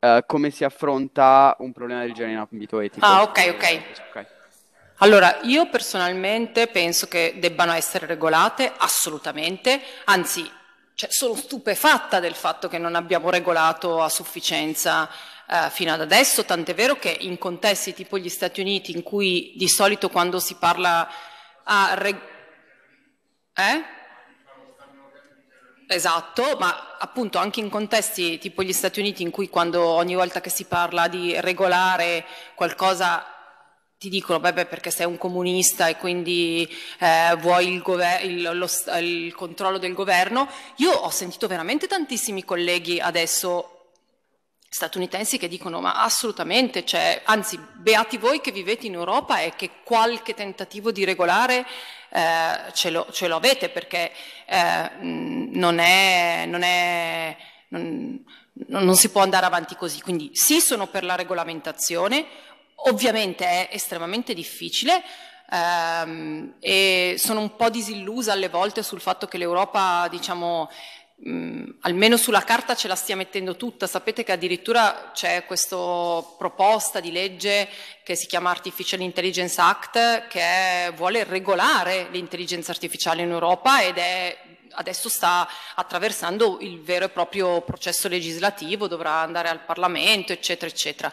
Uh, come si affronta un problema del genere in ambito etico. Ah, ok, ok. okay. Allora, io personalmente penso che debbano essere regolate assolutamente, anzi cioè, sono stupefatta del fatto che non abbiamo regolato a sufficienza eh, fino ad adesso, tant'è vero che in contesti tipo gli Stati Uniti, in cui di solito quando si parla a... Reg- eh? Esatto, ma appunto anche in contesti tipo gli Stati Uniti in cui quando ogni volta che si parla di regolare qualcosa ti dicono beh, beh, perché sei un comunista e quindi eh, vuoi il, il, lo, il, controllo del governo. Io ho sentito veramente tantissimi colleghi adesso statunitensi che dicono ma assolutamente, cioè, anzi beati voi che vivete in Europa e che qualche tentativo di regolare eh, ce, lo, ce, lo, avete perché eh, non, è, non, è, non, non si può andare avanti così. Quindi sì sono per la regolamentazione, ovviamente è estremamente difficile, ehm, e sono un po' disillusa alle volte sul fatto che l'Europa, diciamo, mh, almeno sulla carta ce la stia mettendo tutta. Sapete che addirittura c'è questa proposta di legge che si chiama Artificial Intelligence Act che vuole regolare l'intelligenza artificiale in Europa ed è adesso sta attraversando il vero e proprio processo legislativo, dovrà andare al Parlamento, eccetera, eccetera.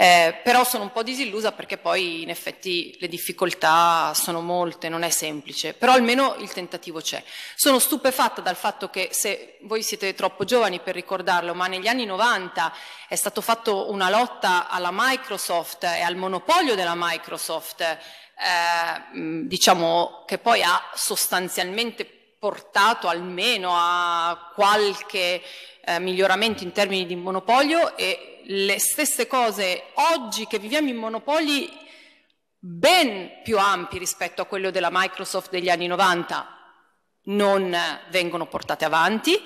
Eh, però sono un po' disillusa perché poi in effetti le difficoltà sono molte, non è semplice, però almeno il tentativo c'è. Sono stupefatta dal fatto che se voi siete troppo giovani per ricordarlo, ma negli anni 90 è stato fatto una lotta alla Microsoft e al monopolio della Microsoft, eh, diciamo che poi ha sostanzialmente portato almeno a qualche eh, miglioramento in termini di monopolio e le stesse cose oggi che viviamo in monopoli ben più ampi rispetto a quello della Microsoft degli anni 90 non vengono portate avanti.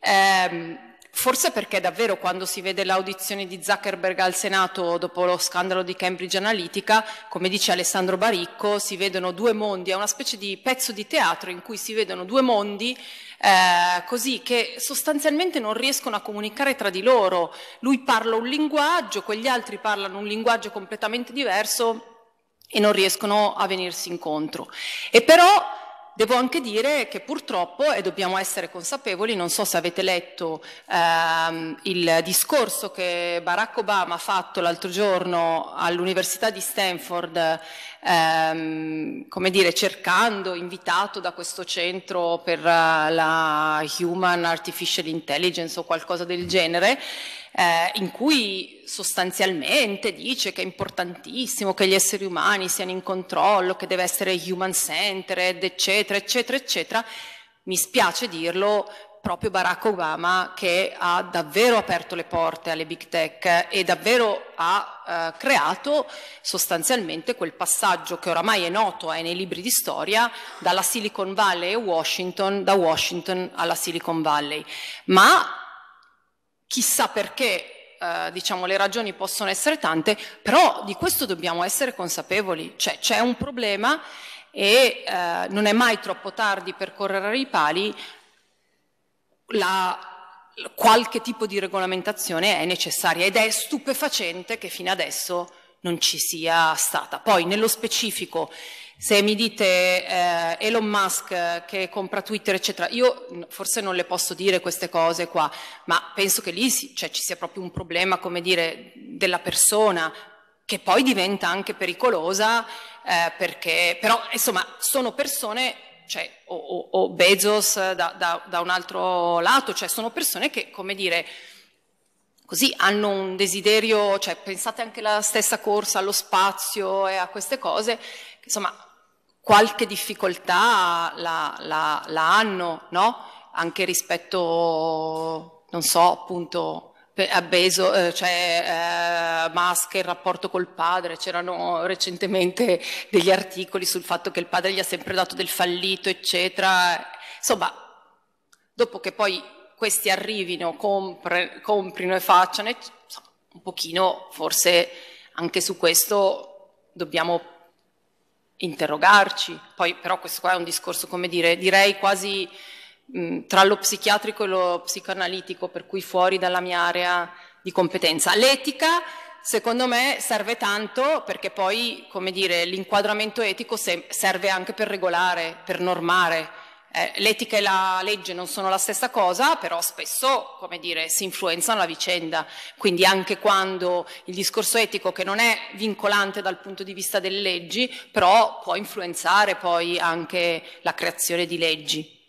Eh, forse perché davvero quando si vede l'audizione di Zuckerberg al Senato dopo lo scandalo di Cambridge Analytica, come dice Alessandro Baricco, si vedono due mondi, è una specie di pezzo di teatro in cui si vedono due mondi eh, così che sostanzialmente non riescono a comunicare tra di loro. Lui parla un linguaggio, quegli altri parlano un linguaggio completamente diverso e non riescono a venirsi incontro. E però Devo anche dire che purtroppo, e dobbiamo essere consapevoli, non so se avete letto ehm, il discorso che Barack Obama ha fatto l'altro giorno all'Università di Stanford, ehm, come dire, cercando, invitato da questo centro per la Human Artificial Intelligence o qualcosa del genere, eh, in cui sostanzialmente dice che è importantissimo che gli esseri umani siano in controllo, che deve essere human-centered, eccetera, eccetera, eccetera, mi spiace dirlo, proprio Barack Obama che ha davvero aperto le porte alle big tech e davvero ha eh, creato sostanzialmente quel passaggio che oramai è noto è nei libri di storia dalla Silicon Valley a Washington, da Washington alla Silicon Valley. Ma chissà perché, eh, diciamo, le ragioni possono essere tante, però di questo dobbiamo essere consapevoli, cioè c'è un problema e eh, non è mai troppo tardi per correre ai pali, la, qualche tipo di regolamentazione è necessaria ed è stupefacente che fino adesso non ci sia stata. Poi nello specifico se mi dite eh, Elon Musk che compra Twitter, eccetera, io forse non le posso dire queste cose qua, ma penso che lì si, cioè, ci sia proprio un problema, come dire, della persona, che poi diventa anche pericolosa, eh, perché, però, insomma, sono persone, cioè, o, o, o Bezos da, da, da un altro lato, cioè, sono persone che, come dire, così hanno un desiderio, cioè pensate anche alla stessa corsa allo spazio e a queste cose, insomma qualche difficoltà la, la, la hanno, no? Anche rispetto, non so, appunto, a Beso, eh, cioè eh, Musk il rapporto col padre, c'erano recentemente degli articoli sul fatto che il padre gli ha sempre dato del fallito, eccetera. Insomma, dopo che poi questi arrivino, compre, comprino e facciano, insomma, un pochino forse anche su questo dobbiamo interrogarci. Poi però questo qua è un discorso, come dire, direi quasi mh, tra lo psichiatrico e lo psicoanalitico, per cui fuori dalla mia area di competenza. L'etica, secondo me, serve tanto perché poi, come dire, l'inquadramento etico serve anche per regolare, per normare eh, l'etica e la legge non sono la stessa cosa, però spesso, come dire, si influenzano la vicenda. Quindi anche quando il discorso etico, che non è vincolante dal punto di vista delle leggi, però può influenzare poi anche la creazione di leggi.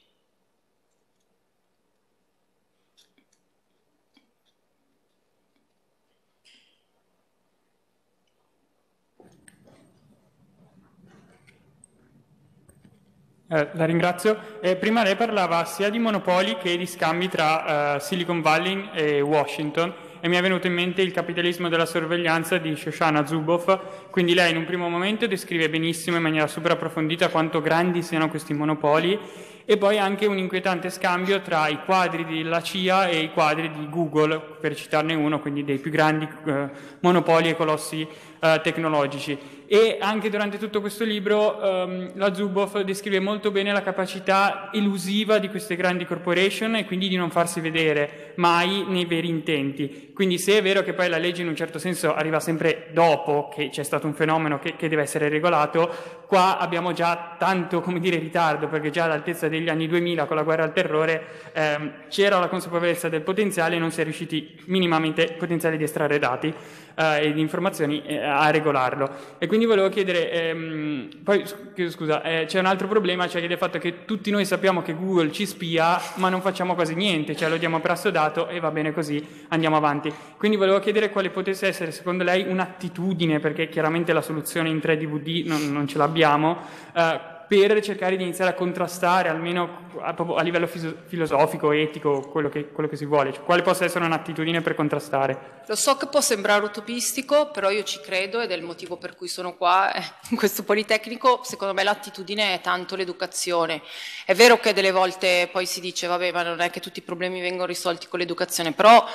Eh, la ringrazio. Eh, prima lei parlava sia di monopoli che di scambi tra eh, Silicon Valley e Washington e mi è venuto in mente il capitalismo della sorveglianza di Shoshana Zuboff, quindi lei in un primo momento descrive benissimo in maniera super approfondita quanto grandi siano questi monopoli e poi anche un inquietante scambio tra i quadri della CIA e i quadri di Google, per citarne uno, quindi dei più grandi eh, monopoli e colossi eh, tecnologici. E anche durante tutto questo libro ehm, la Zuboff descrive molto bene la capacità elusiva di queste grandi corporation e quindi di non farsi vedere mai nei veri intenti. Quindi se è vero che poi la legge in un certo senso arriva sempre dopo che c'è stato un fenomeno che, che deve essere regolato, qua abbiamo già tanto come dire ritardo perché già all'altezza degli anni 2000 con la guerra al terrore ehm, c'era la consapevolezza del potenziale e non si è riusciti minimamente potenziale di estrarre dati eh, e informazioni eh, a regolarlo. E quindi volevo chiedere, ehm, poi scusa, eh, c'è un altro problema, cioè il fatto che tutti noi sappiamo che Google ci spia, ma non facciamo quasi niente, cioè lo diamo per assodato e va bene così, andiamo avanti. Quindi volevo chiedere quale potesse essere secondo lei un'attitudine, perché chiaramente la soluzione in 3DVD non, non ce l'abbiamo, eh, per cercare di iniziare a contrastare almeno a, a livello filosofico, etico, quello che, quello che si vuole, cioè, quale possa essere un'attitudine per contrastare. Lo so che può sembrare utopistico, però io ci credo ed è il motivo per cui sono qua eh, in questo Politecnico, secondo me l'attitudine è tanto l'educazione. È vero che delle volte poi si dice vabbè ma non è che tutti i problemi vengono risolti con l'educazione, però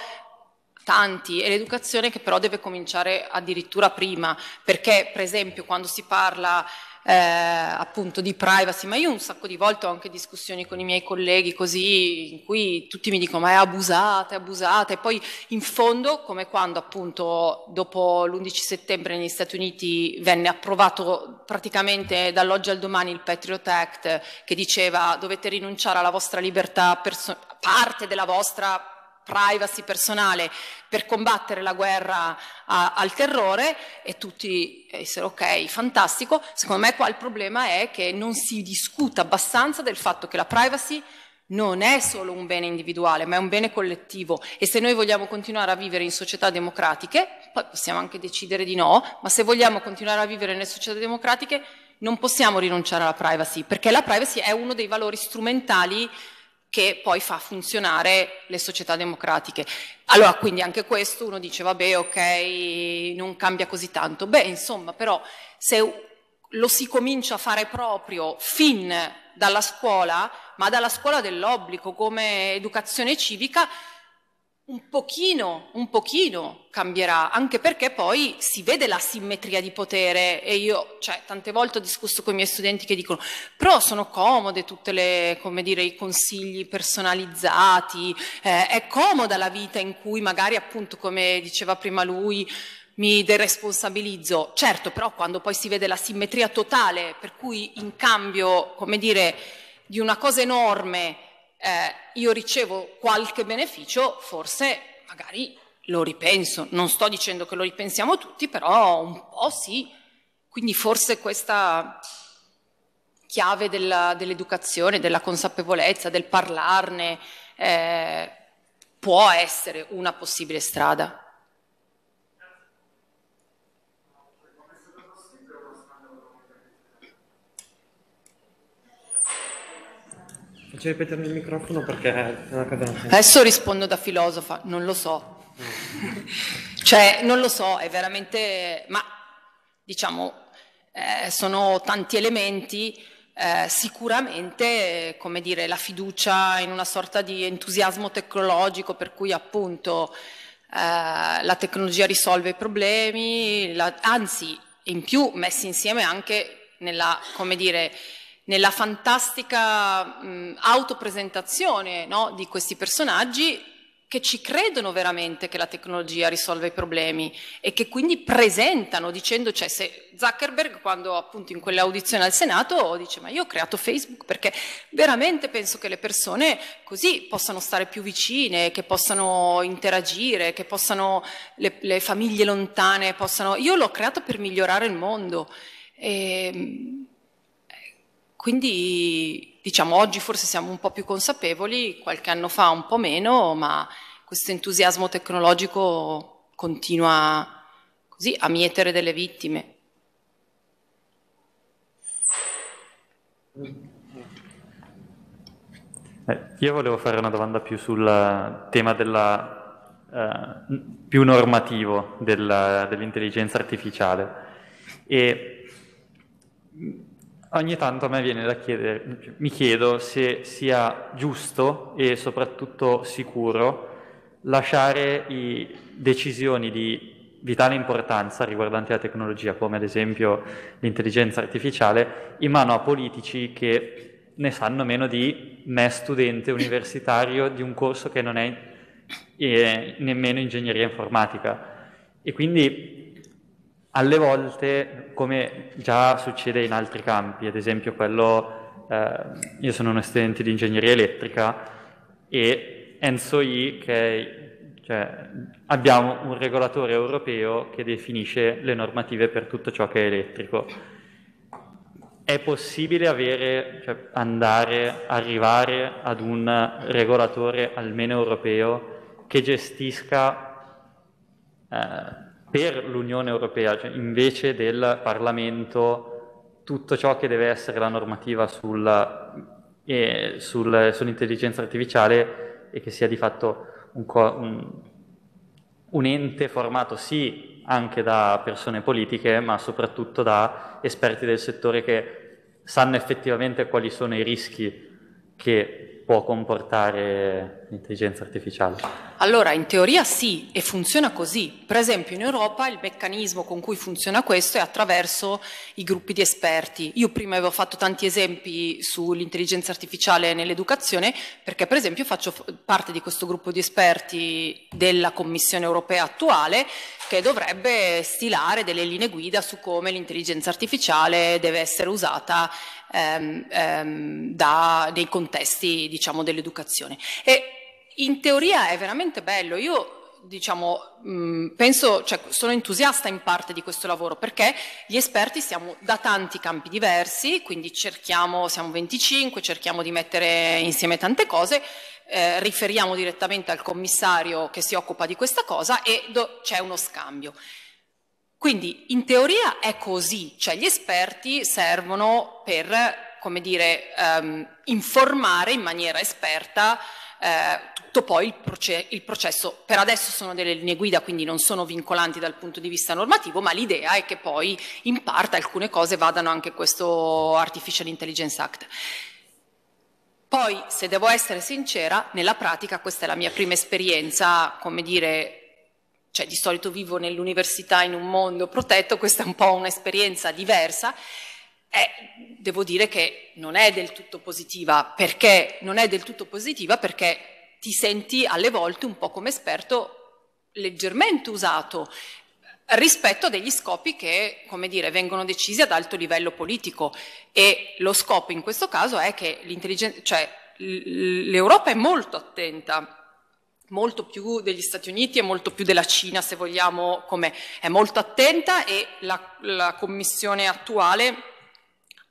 tanti, è l'educazione che però deve cominciare addirittura prima, perché per esempio quando si parla eh, appunto di privacy, ma io un sacco di volte ho anche discussioni con i miei colleghi così, in cui tutti mi dicono ma è abusata, è abusata, e poi in fondo, come quando appunto dopo l'11 settembre negli Stati Uniti venne approvato praticamente dall'oggi al domani il Patriot Act che diceva dovete rinunciare alla vostra libertà, parte della vostra privacy personale per combattere la guerra a, al terrore e tutti essere ok, fantastico. Secondo me qua il problema è che non si discuta abbastanza del fatto che la privacy non è solo un bene individuale, ma è un bene collettivo e se noi vogliamo continuare a vivere in società democratiche, poi possiamo anche decidere di no, ma se vogliamo continuare a vivere nelle società democratiche non possiamo rinunciare alla privacy, perché la privacy è uno dei valori strumentali che poi fa funzionare le società democratiche. Allora, quindi anche questo uno dice, vabbè, ok, non cambia così tanto. Beh, insomma, però se lo si comincia a fare proprio fin dalla scuola, ma dalla scuola dell'obbligo come educazione civica, un pochino, un pochino cambierà, anche perché poi si vede la simmetria di potere e io, cioè, tante volte ho discusso con i miei studenti che dicono, però sono comode tutte le, come dire, i consigli personalizzati, eh, è comoda la vita in cui magari appunto, come diceva prima lui, mi deresponsabilizzo. Certo, però quando poi si vede la simmetria totale, per cui in cambio, come dire, di una cosa enorme, eh, io ricevo qualche beneficio, forse magari lo ripenso. Non sto dicendo che lo ripensiamo tutti, però un po' sì. Quindi forse questa chiave della, dell'educazione, della consapevolezza, del parlarne, eh, può essere una possibile strada. Faccio ripetere il microfono perché è una cosa Adesso rispondo da filosofa, non lo so. cioè, non lo so, è veramente... ma diciamo, eh, sono tanti elementi, eh, sicuramente, come dire, la fiducia in una sorta di entusiasmo tecnologico per cui appunto eh, la tecnologia risolve i problemi, la, anzi, in più messi insieme anche nella, come dire, nella fantastica mh, autopresentazione no, di questi personaggi che ci credono veramente che la tecnologia risolve i problemi e che quindi presentano dicendo, cioè se Zuckerberg quando appunto in quell'audizione al Senato dice ma io ho creato Facebook perché veramente penso che le persone così possano stare più vicine, che possano interagire, che possano, le, le famiglie lontane possano, io l'ho creato per migliorare il mondo. E, quindi diciamo oggi forse siamo un po' più consapevoli, qualche anno fa un po' meno, ma questo entusiasmo tecnologico continua così a mietere delle vittime. Eh, io volevo fare una domanda più sul tema della eh, più normativo del, dell'intelligenza artificiale. E ogni tanto a me viene da chiedere, mi chiedo se sia giusto e soprattutto sicuro lasciare decisioni di vitale importanza riguardanti la tecnologia, come ad esempio l'intelligenza artificiale, in mano a politici che ne sanno meno di me, studente universitario di un corso che non è eh, nemmeno ingegneria informatica. E quindi alle volte, come già succede in altri campi, ad esempio quello, eh, io sono uno studente di ingegneria elettrica e Enzo I, che cioè, abbiamo un regolatore europeo che definisce le normative per tutto ciò che è elettrico. È possibile avere, cioè, andare, arrivare ad un regolatore almeno europeo che gestisca eh, per l'Unione Europea, cioè invece del Parlamento, tutto ciò che deve essere la normativa sul, eh, sul, sull'intelligenza artificiale e che sia di fatto un, un, un ente formato sì anche da persone politiche, ma soprattutto da esperti del settore che sanno effettivamente quali sono i rischi che può comportare l'intelligenza artificiale? Allora, in teoria sì, e funziona così. Per esempio in Europa il meccanismo con cui funziona questo è attraverso i gruppi di esperti. Io prima avevo fatto tanti esempi sull'intelligenza artificiale nell'educazione, perché per esempio faccio parte di questo gruppo di esperti della Commissione europea attuale, che dovrebbe stilare delle linee guida su come l'intelligenza artificiale deve essere usata ehm, ehm, da, nei contesti diciamo, dell'educazione. E in teoria è veramente bello. Io diciamo, mh, penso, cioè, sono entusiasta in parte di questo lavoro perché gli esperti siamo da tanti campi diversi, quindi cerchiamo, siamo 25, cerchiamo di mettere insieme tante cose, eh, riferiamo direttamente al commissario che si occupa di questa cosa e c'è uno scambio. Quindi in teoria è così, cioè gli esperti servono per, come dire, um, informare in maniera esperta eh, tutto poi il, proce il, processo. Per adesso sono delle linee guida, quindi non sono vincolanti dal punto di vista normativo, ma l'idea è che poi in parte alcune cose vadano anche questo Artificial Intelligence Act. Poi, se devo essere sincera, nella pratica questa è la mia prima esperienza, come dire, cioè di solito vivo nell'università in un mondo protetto, questa è un po' un'esperienza diversa, eh, devo dire che non è del tutto positiva. Perché non è del tutto positiva? Perché ti senti alle volte un po' come esperto leggermente usato rispetto a degli scopi che, come dire, vengono decisi ad alto livello politico e lo scopo in questo caso è che cioè, l'Europa è molto attenta molto più degli Stati Uniti e molto più della Cina, se vogliamo, come è molto attenta e la, la Commissione attuale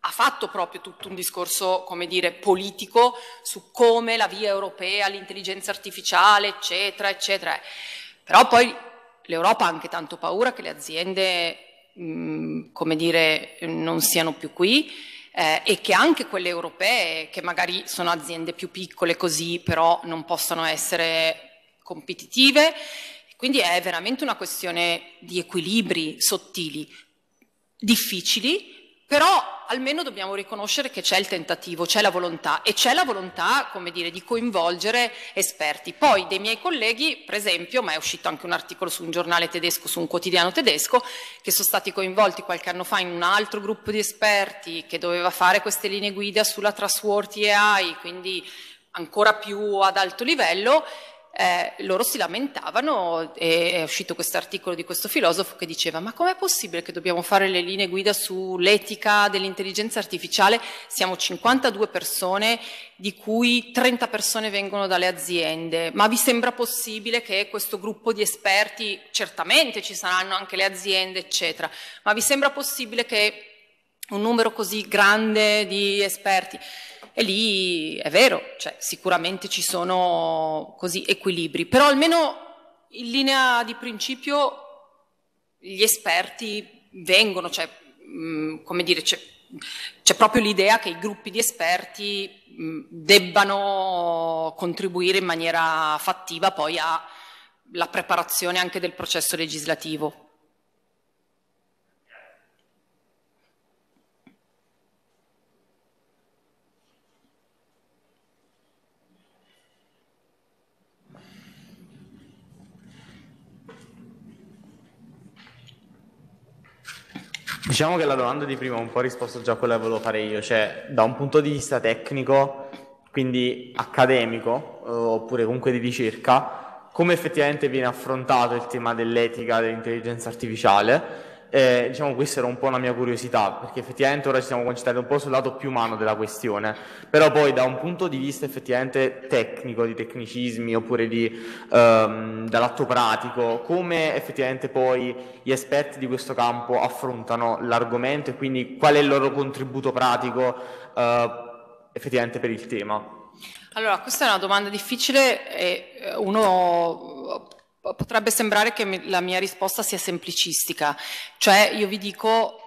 ha fatto proprio tutto un discorso, come dire, politico su come la via europea, l'intelligenza artificiale, eccetera, eccetera. Però poi l'Europa ha anche tanto paura che le aziende, mh, come dire, non siano più qui eh, e che anche quelle europee, che magari sono aziende più piccole così, però non possono essere competitive, quindi è veramente una questione di equilibri sottili, difficili, però almeno dobbiamo riconoscere che c'è il tentativo, c'è la volontà e c'è la volontà, come dire, di coinvolgere esperti. Poi dei miei colleghi, per esempio, ma è uscito anche un articolo su un giornale tedesco, su un quotidiano tedesco, che sono stati coinvolti qualche anno fa in un altro gruppo di esperti che doveva fare queste linee guida sulla trustworthy AI, quindi ancora più ad alto livello, eh, loro si lamentavano e è uscito questo articolo di questo filosofo che diceva ma com'è possibile che dobbiamo fare le linee guida sull'etica dell'intelligenza artificiale? Siamo 52 persone di cui 30 persone vengono dalle aziende, ma vi sembra possibile che questo gruppo di esperti, certamente ci saranno anche le aziende eccetera, ma vi sembra possibile che un numero così grande di esperti e lì è vero, cioè, sicuramente ci sono così equilibri, però almeno in linea di principio gli esperti vengono, cioè, mh, mm, come dire, c'è, c'è, proprio l'idea che i gruppi di esperti mh, mm, debbano contribuire in maniera fattiva poi a la preparazione anche del processo legislativo. Diciamo che la domanda di prima un po' risposto già a quella che volevo fare io, cioè da un punto di vista tecnico, quindi accademico, eh, oppure comunque di ricerca, come effettivamente viene affrontato il tema dell'etica dell'intelligenza artificiale eh, diciamo questa era un po' una mia curiosità, perché effettivamente ora ci siamo concentrati un po' sul lato più umano della questione, però poi da un punto di vista effettivamente tecnico, di tecnicismi oppure di, ehm, dall'atto pratico, come effettivamente poi gli esperti di questo campo affrontano l'argomento e quindi qual è il loro contributo pratico eh, effettivamente per il tema? Allora, questa è una domanda difficile e eh, uno potrebbe sembrare che la mia risposta sia semplicistica, cioè io vi dico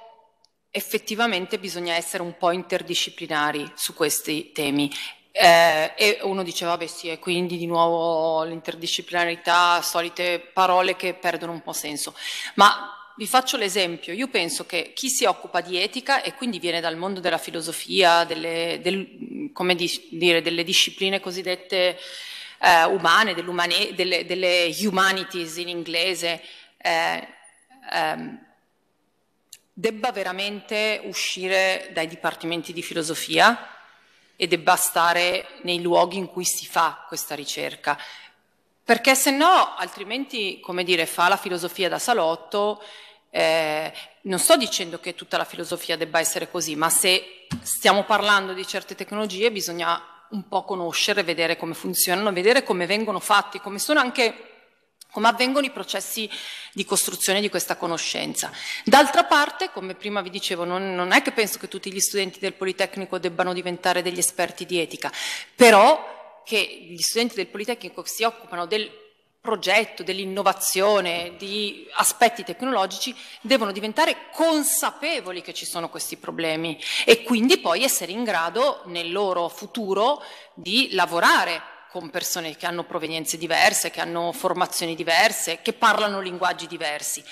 effettivamente bisogna essere un po' interdisciplinari su questi temi. Eh, e uno diceva, vabbè sì, e quindi di nuovo l'interdisciplinarità, solite parole che perdono un po' senso. Ma vi faccio l'esempio, io penso che chi si occupa di etica e quindi viene dal mondo della filosofia, delle, del, come dire, delle discipline cosiddette eh, umane, delle, delle, humanities in inglese, eh, ehm, debba veramente uscire dai dipartimenti di filosofia e debba stare nei luoghi in cui si fa questa ricerca. Perché se no, altrimenti, come dire, fa la filosofia da salotto, eh, non sto dicendo che tutta la filosofia debba essere così, ma se stiamo parlando di certe tecnologie bisogna un po' conoscere, vedere come funzionano, vedere come vengono fatti, come sono anche come avvengono i processi di costruzione di questa conoscenza. D'altra parte, come prima vi dicevo, non, non, è che penso che tutti gli studenti del Politecnico debbano diventare degli esperti di etica, però che gli studenti del Politecnico si occupano del progetto, dell'innovazione, di aspetti tecnologici, devono diventare consapevoli che ci sono questi problemi e quindi poi essere in grado nel loro futuro di lavorare con persone che hanno provenienze diverse, che hanno formazioni diverse, che parlano linguaggi diversi.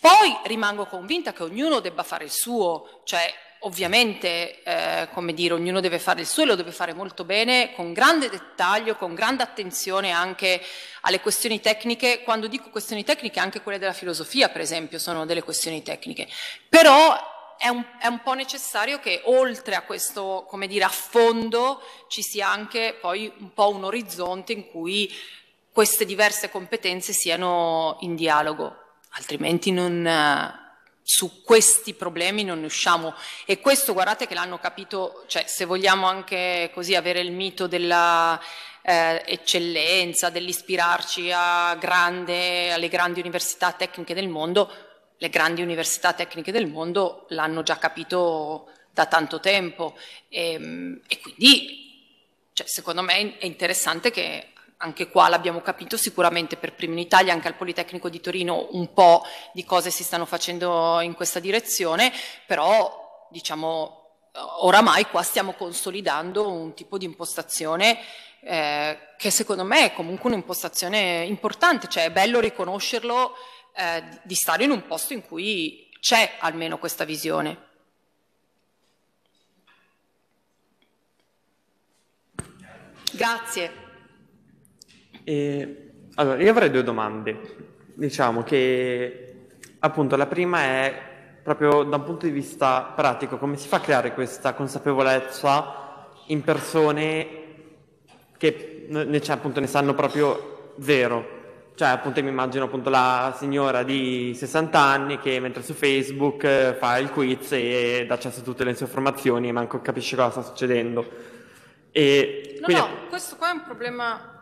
Poi rimango convinta che ognuno debba fare il suo, cioè ovviamente, eh, come dire, ognuno deve fare il suo e lo deve fare molto bene, con grande dettaglio, con grande attenzione anche alle questioni tecniche. Quando dico questioni tecniche, anche quelle della filosofia, per esempio, sono delle questioni tecniche. Però è un, è un, po' necessario che oltre a questo, come dire, affondo ci sia anche poi un po' un orizzonte in cui queste diverse competenze siano in dialogo, altrimenti non su questi problemi non ne usciamo. E questo guardate che l'hanno capito, cioè se vogliamo anche così avere il mito della eh, eccellenza, dell'ispirarci grande, alle grandi università tecniche del mondo, le grandi università tecniche del mondo l'hanno già capito da tanto tempo. E, ehm, e quindi cioè, secondo me è interessante che anche qua l'abbiamo capito sicuramente per primo in Italia, anche al Politecnico di Torino un po' di cose si stanno facendo in questa direzione, però diciamo oramai qua stiamo consolidando un tipo di impostazione eh, che secondo me è comunque un'impostazione importante, cioè è bello riconoscerlo eh, di stare in un posto in cui c'è almeno questa visione. Grazie. E, allora, io avrei due domande. Diciamo che appunto la prima è proprio da un punto di vista pratico, come si fa a creare questa consapevolezza in persone che ne, cioè, appunto, ne sanno proprio zero? Cioè, appunto, mi immagino appunto la signora di 60 anni che mentre su Facebook eh, fa il quiz e dà accesso a tutte le sue informazioni e manco capisce cosa sta succedendo. E no, quindi... no, questo qua è un problema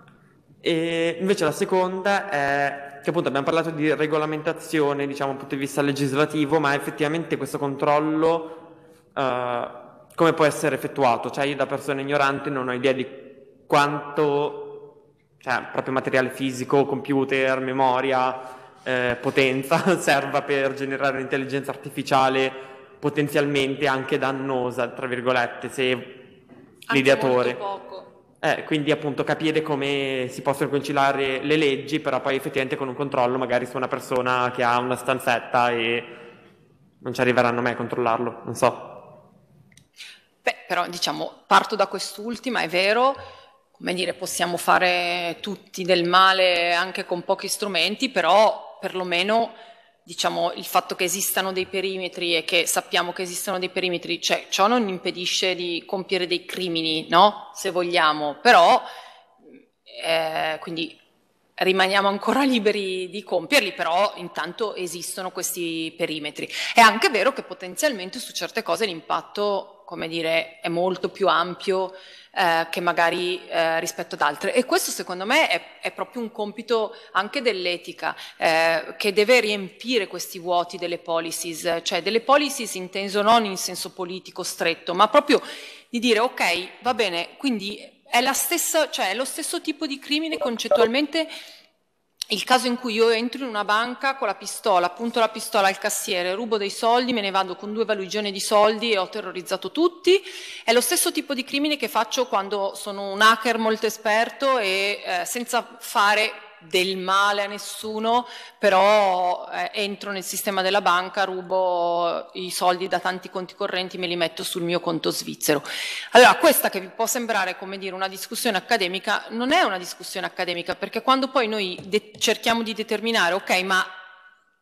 e invece la seconda è che appunto abbiamo parlato di regolamentazione, diciamo, dal punto di vista legislativo, ma effettivamente questo controllo uh, come può essere effettuato? Cioè io da persona ignorante non ho idea di quanto, cioè proprio materiale fisico, computer, memoria, eh, potenza serva per generare un'intelligenza artificiale potenzialmente anche dannosa, tra virgolette, se l'ideatore... Eh, quindi appunto capire come si possono conciliare le leggi, però poi effettivamente con un controllo magari su una persona che ha una stanzetta e non ci arriveranno mai a controllarlo, non so. Beh, però diciamo, parto da quest'ultima, è vero, come dire, possiamo fare tutti del male anche con pochi strumenti, però perlomeno diciamo, il fatto che esistano dei perimetri e che sappiamo che esistono dei perimetri, cioè ciò non impedisce di compiere dei crimini, no? Se vogliamo, però eh, quindi rimaniamo ancora liberi di compierli, però intanto esistono questi perimetri. È anche vero che potenzialmente su certe cose l'impatto, come dire, è molto più ampio eh, che magari eh, rispetto ad altre. E questo secondo me è, è proprio un compito anche dell'etica, eh, che deve riempire questi vuoti delle policies, cioè delle policies inteso non in senso politico stretto, ma proprio di dire ok, va bene, quindi è, stessa, cioè è lo stesso tipo di crimine concettualmente il caso in cui io entro in una banca con la pistola, appunto la pistola al cassiere, rubo dei soldi, me ne vado con due valigioni di soldi e ho terrorizzato tutti, è lo stesso tipo di crimine che faccio quando sono un hacker molto esperto e eh, senza fare del male a nessuno, però eh, entro nel sistema della banca, rubo i soldi da tanti conti correnti, me li metto sul mio conto svizzero. Allora, questa che vi può sembrare come dire una discussione accademica, non è una discussione accademica, perché quando poi noi cerchiamo di determinare, ok, ma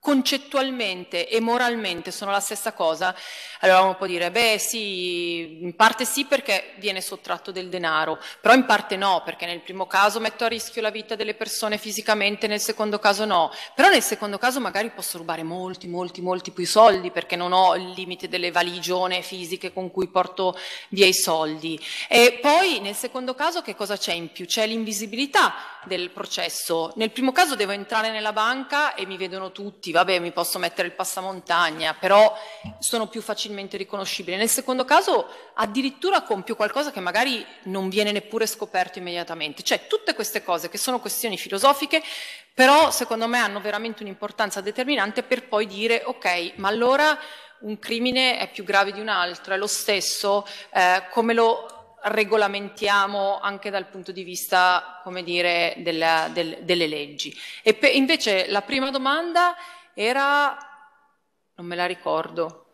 concettualmente e moralmente sono la stessa cosa, allora uno può dire, beh sì, in parte sì perché viene sottratto del denaro, però in parte no, perché nel primo caso metto a rischio la vita delle persone fisicamente, nel secondo caso no, però nel secondo caso magari posso rubare molti, molti, molti più soldi perché non ho il limite delle valigione fisiche con cui porto via i soldi. E poi nel secondo caso che cosa c'è in più? C'è l'invisibilità del processo. Nel primo caso devo entrare nella banca e mi vedono tutti, vabbè mi posso mettere il passamontagna, però sono più facilmente riconoscibili. Nel secondo caso addirittura compio qualcosa che magari non viene neppure scoperto immediatamente. Cioè tutte queste cose che sono questioni filosofiche, però secondo me hanno veramente un'importanza determinante per poi dire ok, ma allora un crimine è più grave di un altro, è lo stesso, eh, come lo regolamentiamo anche dal punto di vista, come dire, della, del, delle leggi. E pe, invece la prima domanda era, non me la ricordo.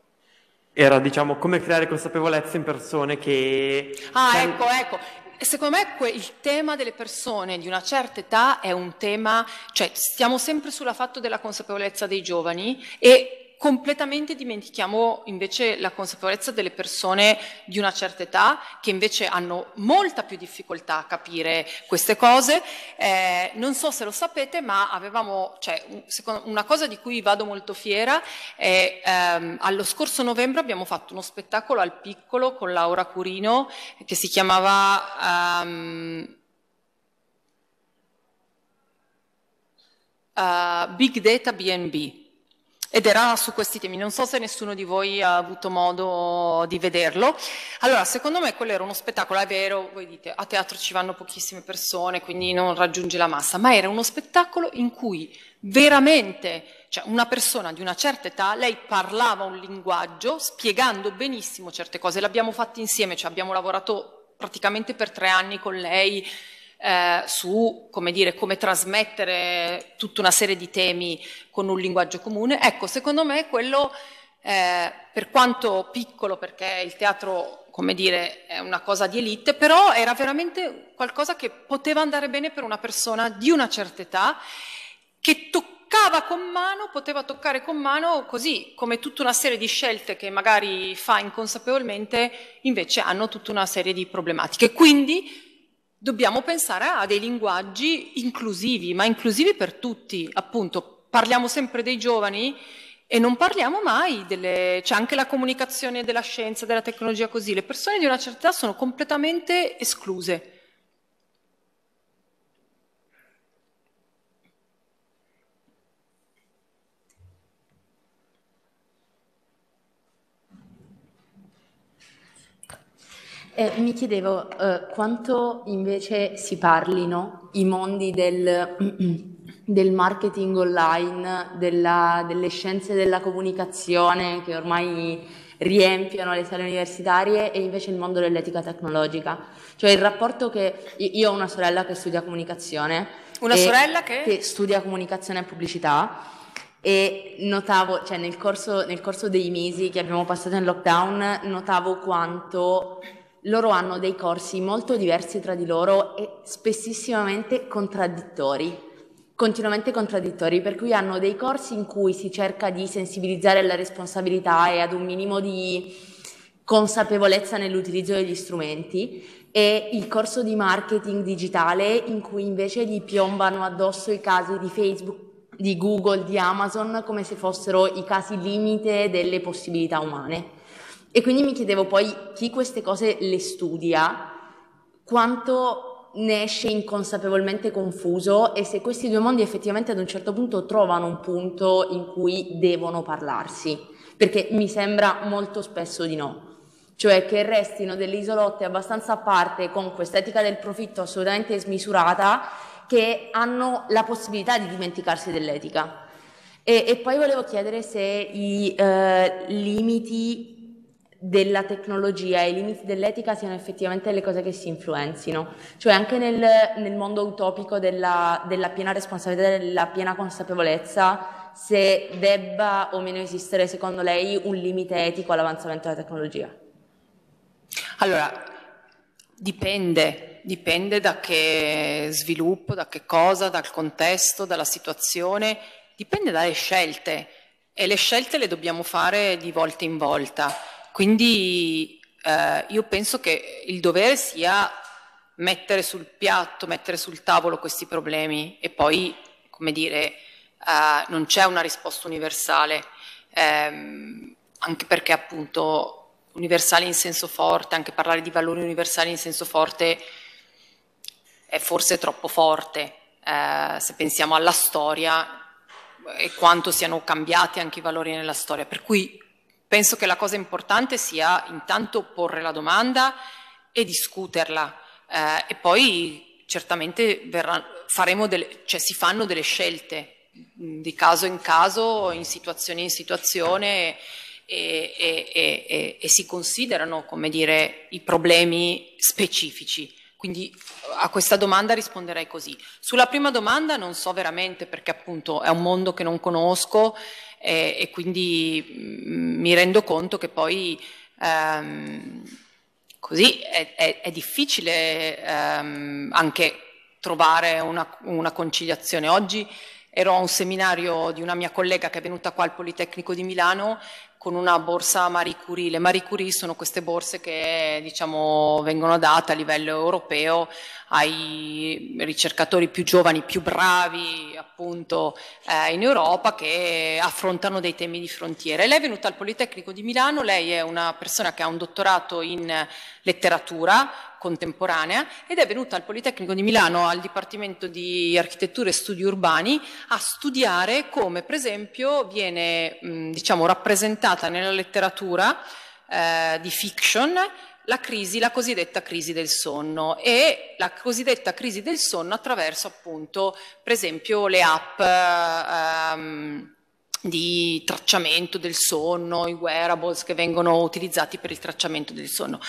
Era, diciamo, come creare consapevolezza in persone che... Ah, ecco, ecco. Secondo me il tema delle persone di una certa età è un tema, cioè stiamo sempre sulla fatto della consapevolezza dei giovani e completamente dimentichiamo invece la consapevolezza delle persone di una certa età che invece hanno molta più difficoltà a capire queste cose. Eh, non so se lo sapete, ma avevamo, cioè, una cosa di cui vado molto fiera è ehm, allo scorso novembre abbiamo fatto uno spettacolo al piccolo con Laura Curino che si chiamava um, uh, Big Data BNB ed era su questi temi. Non so se nessuno di voi ha avuto modo di vederlo. Allora, secondo me quello era uno spettacolo, è vero, voi dite a teatro ci vanno pochissime persone, quindi non raggiunge la massa, ma era uno spettacolo in cui veramente, cioè una persona di una certa età, lei parlava un linguaggio spiegando benissimo certe cose, l'abbiamo fatto insieme, cioè abbiamo lavorato praticamente per tre anni con lei, eh, su come, dire, come trasmettere tutta una serie di temi con un linguaggio comune. Ecco, secondo me quello, eh, per quanto piccolo, perché il teatro, come dire, è una cosa di elite, però era veramente qualcosa che poteva andare bene per una persona di una certa età, che toccava con mano, poteva toccare con mano così come tutta una serie di scelte che magari fa inconsapevolmente, invece hanno tutta una serie di problematiche. Quindi dobbiamo pensare a dei linguaggi inclusivi, ma inclusivi per tutti, appunto. Parliamo sempre dei giovani e non parliamo mai delle... c'è anche la comunicazione della scienza, della tecnologia così, le persone di una certa età sono completamente escluse. Eh, mi chiedevo eh, quanto invece si parlino i mondi del, del marketing online, della, delle scienze della comunicazione, che ormai riempiono le sale universitarie e invece il mondo dell'etica tecnologica. Cioè il rapporto che io ho una sorella che studia comunicazione. Una sorella che? che studia comunicazione e pubblicità e notavo, cioè nel corso, nel corso dei mesi che abbiamo passato in lockdown, notavo quanto loro hanno dei corsi molto diversi tra di loro e spessissimamente contraddittori continuamente contraddittori, per cui hanno dei corsi in cui si cerca di sensibilizzare alla responsabilità e ad un minimo di consapevolezza nell'utilizzo degli strumenti e il corso di marketing digitale in cui invece gli piombano addosso i casi di Facebook, di Google, di Amazon come se fossero i casi limite delle possibilità umane. E quindi mi chiedevo poi chi queste cose le studia, quanto ne esce inconsapevolmente confuso e se questi due mondi effettivamente ad un certo punto trovano un punto in cui devono parlarsi, perché mi sembra molto spesso di no. Cioè che restino delle isolotte abbastanza a parte con quest'etica del profitto assolutamente smisurata che hanno la possibilità di dimenticarsi dell'etica. E, e poi volevo chiedere se i eh, limiti della tecnologia e i limiti dell'etica siano effettivamente le cose che si influenzino. Cioè anche nel, nel mondo utopico della, della, piena responsabilità, della piena consapevolezza, se debba o meno esistere secondo lei un limite etico all'avanzamento della tecnologia. Allora, dipende, dipende da che sviluppo, da che cosa, dal contesto, dalla situazione, dipende dalle scelte e le scelte le dobbiamo fare di volta in volta. Quindi eh, io penso che il dovere sia mettere sul piatto, mettere sul tavolo questi problemi e poi, come dire, eh, non c'è una risposta universale, ehm, anche perché appunto universali in senso forte, anche parlare di valori universali in senso forte è forse troppo forte. Eh, se pensiamo alla storia e quanto siano cambiati anche i valori nella storia. Per cui Penso che la cosa importante sia intanto porre la domanda e discuterla eh, e poi certamente verrà, delle, cioè si fanno delle scelte di caso in caso, in situazione in situazione e, e, e, e si considerano dire, i problemi specifici. Quindi a questa domanda risponderei così. Sulla prima domanda non so veramente perché appunto è un mondo che non conosco e, e quindi mm, mi rendo conto che poi ehm, così è, è, è difficile ehm, anche trovare una, una conciliazione. Oggi ero a un seminario di una mia collega che è venuta qua al Politecnico di Milano con una borsa Marie Curie. Le Marie Curie sono queste borse che diciamo, vengono date a livello europeo ai ricercatori più giovani, più bravi appunto eh, in Europa che affrontano dei temi di frontiera. Lei è venuta al Politecnico di Milano, lei è una persona che ha un dottorato in letteratura contemporanea ed è venuta al Politecnico di Milano al Dipartimento di Architettura e Studi Urbani a studiare come per esempio viene mh, diciamo, rappresentata nella letteratura eh, di fiction la crisi, la cosiddetta crisi del sonno e la cosiddetta crisi del sonno attraverso appunto per esempio le app ehm, di tracciamento del sonno, i wearables che vengono utilizzati per il tracciamento del sonno.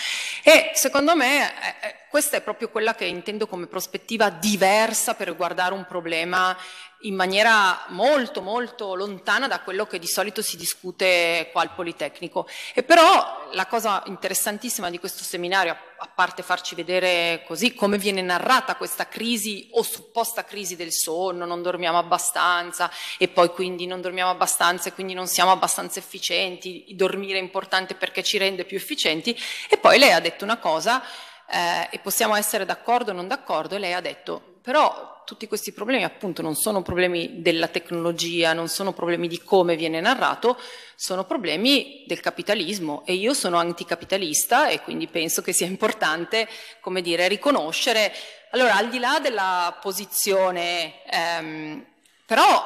E secondo me eh, eh questa è proprio quella che intendo come prospettiva diversa per guardare un problema in maniera molto molto lontana da quello che di solito si discute qua al Politecnico. E però la cosa interessantissima di questo seminario, a parte farci vedere così come viene narrata questa crisi o supposta crisi del sonno, non dormiamo abbastanza e poi quindi non dormiamo abbastanza e quindi non siamo abbastanza efficienti, dormire è importante perché ci rende più efficienti e poi lei ha detto una cosa eh, e possiamo essere d'accordo o non d'accordo e lei ha detto però tutti questi problemi appunto non sono problemi della tecnologia, non sono problemi di come viene narrato, sono problemi del capitalismo. E io sono anticapitalista e quindi penso che sia importante, come dire, riconoscere, allora al di là della posizione, ehm, però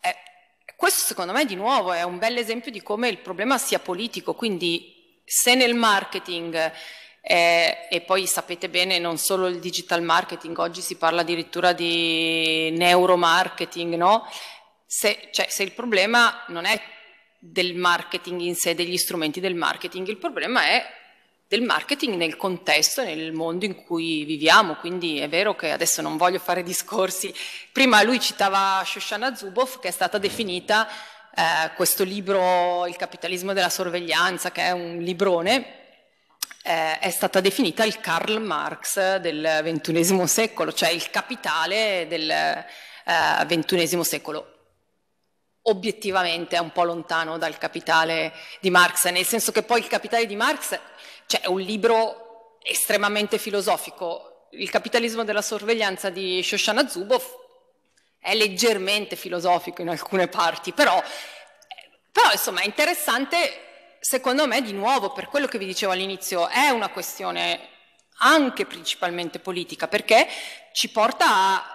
eh, questo secondo me di nuovo è un bel esempio di come il problema sia politico, quindi se nel marketing eh, e poi sapete bene non solo il digital marketing, oggi si parla addirittura di neuromarketing, no? Se, cioè, se il problema non è del marketing in sé, degli strumenti del marketing, il problema è del marketing nel contesto, nel mondo in cui viviamo, quindi è vero che adesso non voglio fare discorsi, prima lui citava Shoshana Zuboff che è stata definita eh, questo libro Il capitalismo della sorveglianza, che è un librone, eh, è stata definita il Karl Marx del XXI secolo, cioè il capitale del XXI eh, secolo obiettivamente è un po' lontano dal capitale di Marx, nel senso che poi il capitale di Marx cioè, è un libro estremamente filosofico. Il capitalismo della sorveglianza di Shoshana Zuboff è leggermente filosofico in alcune parti, però, però insomma è interessante secondo me di nuovo per quello che vi dicevo all'inizio è una questione anche principalmente politica perché ci porta a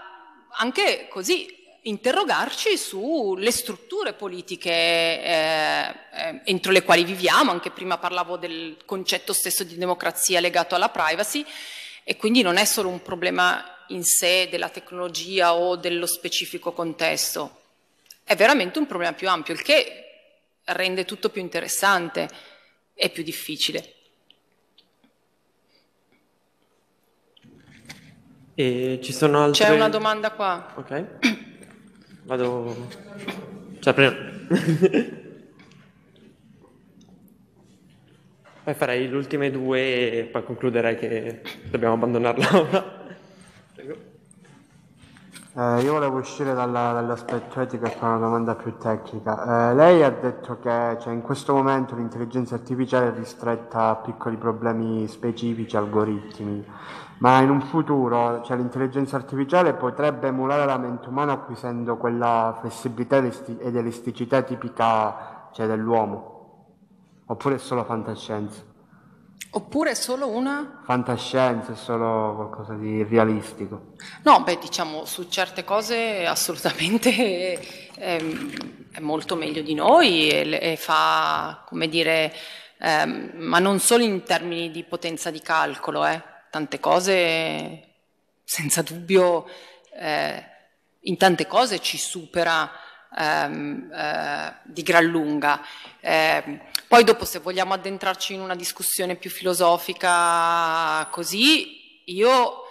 anche così interrogarci sulle strutture politiche eh, entro le quali viviamo, anche prima parlavo del concetto stesso di democrazia legato alla privacy e quindi non è solo un problema in sé della tecnologia o dello specifico contesto, è veramente un problema più ampio, il che rende tutto più interessante e più difficile. E ci sono altre... C'è una domanda qua. Ok. Vado... Cioè, prima... poi farei le ultime due e poi concluderei che dobbiamo abbandonare l'aula. Eh, io volevo uscire dalla, dall'aspetto etico e fare una domanda più tecnica. Eh, lei ha detto che cioè, in questo momento l'intelligenza artificiale è ristretta a piccoli problemi specifici, algoritmi ma in un futuro cioè, l'intelligenza artificiale potrebbe emulare la mente umana acquisendo quella flessibilità ed elasticità tipica cioè, dell'uomo? Oppure è solo fantascienza? Oppure è solo una? Fantascienza, è solo qualcosa di realistico. No, beh, diciamo, su certe cose assolutamente è, è molto meglio di noi e, e fa, come dire, ehm, ma non solo in termini di potenza di calcolo, eh tante cose, senza dubbio, eh, in tante cose ci supera ehm, eh, di gran lunga. Eh, poi dopo se vogliamo addentrarci in una discussione più filosofica così, io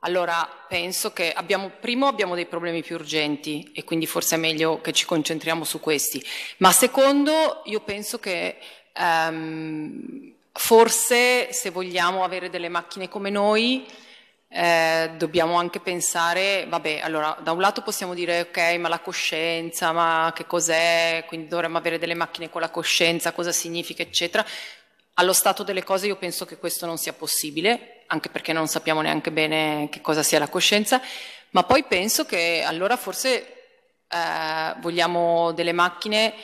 allora penso che abbiamo, primo abbiamo dei problemi più urgenti e quindi forse è meglio che ci concentriamo su questi, ma secondo io penso che ehm, Forse se vogliamo avere delle macchine come noi, eh, dobbiamo anche pensare, vabbè, allora da un lato possiamo dire ok, ma la coscienza, ma che cos'è, quindi dovremmo avere delle macchine con la coscienza, cosa significa, eccetera. Allo stato delle cose io penso che questo non sia possibile, anche perché non sappiamo neanche bene che cosa sia la coscienza, ma poi penso che allora forse eh, vogliamo delle macchine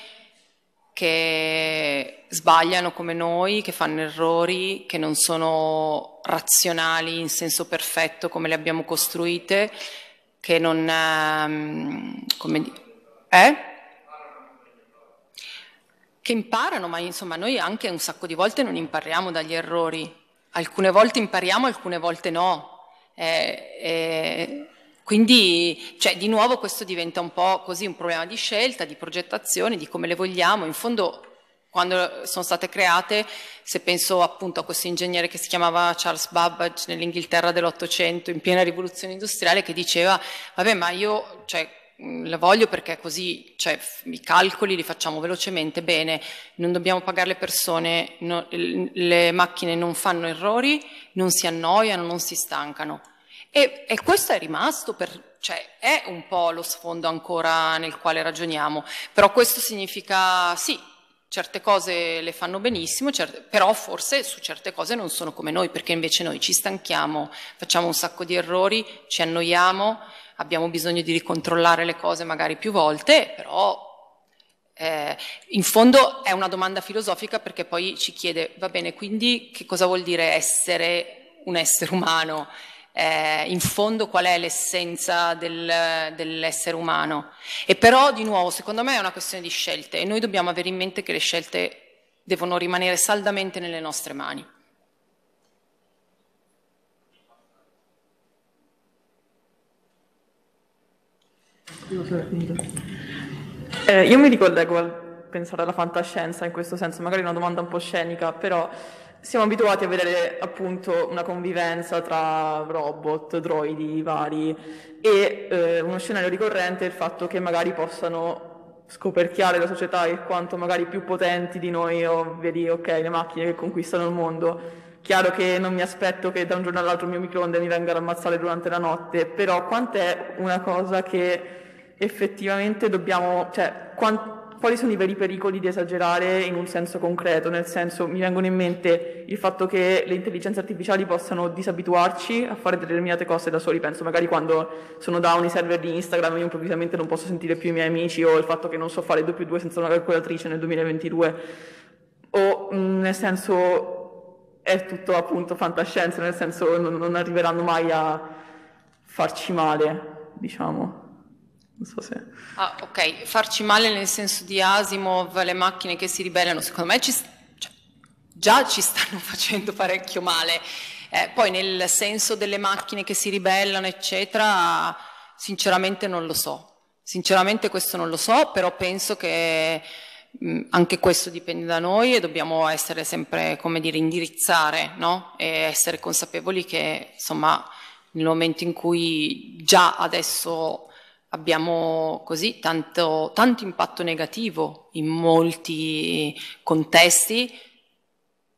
che sbagliano come noi, che fanno errori, che non sono razionali in senso perfetto come le abbiamo costruite, che non... Um, come eh? Che imparano, ma insomma noi anche un sacco di volte non impariamo dagli errori. Alcune volte impariamo, alcune volte no. Eh, eh, quindi, cioè, di nuovo questo diventa un po' così un problema di scelta, di progettazione, di come le vogliamo. In fondo, quando sono state create, se penso appunto a questo ingegnere che si chiamava Charles Babbage nell'Inghilterra dell'Ottocento, in piena rivoluzione industriale, che diceva, vabbè, ma io, cioè, la voglio perché così, cioè, i calcoli li facciamo velocemente, bene, non dobbiamo pagare le persone, no, le macchine non fanno errori, non si annoiano, non si stancano. E, e questo è rimasto per, cioè è un po' lo sfondo ancora nel quale ragioniamo, però questo significa sì, certe cose le fanno benissimo, certe, però forse su certe cose non sono come noi, perché invece noi ci stanchiamo, facciamo un sacco di errori, ci annoiamo, abbiamo bisogno di ricontrollare le cose magari più volte, però eh, in fondo è una domanda filosofica perché poi ci chiede, va bene, quindi che cosa vuol dire essere un essere umano? Eh, in fondo qual è l'essenza del, dell'essere umano. E però, di nuovo, secondo me è una questione di scelte e noi dobbiamo avere in mente che le scelte devono rimanere saldamente nelle nostre mani. Eh, io mi ricollego al pensare alla fantascienza in questo senso, magari è una domanda un po' scenica, però siamo abituati a vedere appunto una convivenza tra robot, droidi vari e eh, uno scenario ricorrente è il fatto che magari possano scoperchiare la società in quanto magari più potenti di noi o vedi ok le macchine che conquistano il mondo. Chiaro che non mi aspetto che da un giorno all'altro il mio microonde mi venga a ammazzare durante la notte però quant'è una cosa che effettivamente dobbiamo cioè quant- quali sono i veri pericoli di esagerare in un senso concreto, nel senso mi vengono in mente il fatto che le intelligenze artificiali possano disabituarci a fare determinate cose da soli, penso magari quando sono down i server di Instagram io improvvisamente non posso sentire più i miei amici o il fatto che non so fare 2 più 2 senza una calcolatrice nel 2022 o mm, nel senso è tutto appunto fantascienza, nel senso non, non arriveranno mai a farci male, diciamo. So se... Ah, ok, farci male nel senso di Asimov, le macchine che si ribellano, secondo me ci, cioè, già ci stanno facendo parecchio male. Eh, poi nel senso delle macchine che si ribellano, eccetera, sinceramente non lo so. Sinceramente questo non lo so, però penso che mh, anche questo dipende da noi e dobbiamo essere sempre, come dire, indirizzare, no? E essere consapevoli che, insomma, nel momento in cui già adesso abbiamo così tanto, tanto impatto negativo in molti contesti,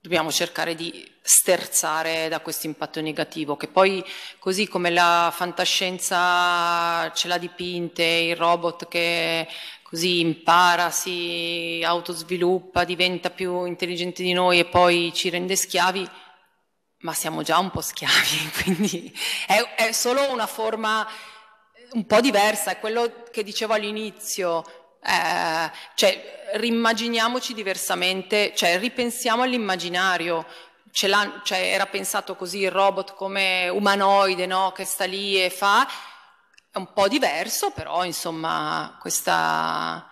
dobbiamo cercare di sterzare da questo impatto negativo, che poi così come la fantascienza ce l'ha dipinte, il robot che così impara, si autosviluppa, diventa più intelligente di noi e poi ci rende schiavi, ma siamo già un po' schiavi, quindi è, è solo una forma un po' diversa, è quello che dicevo all'inizio, eh, cioè rimmaginiamoci diversamente, cioè ripensiamo all'immaginario, cioè, era pensato così il robot come umanoide no? che sta lì e fa, è un po' diverso, però insomma questa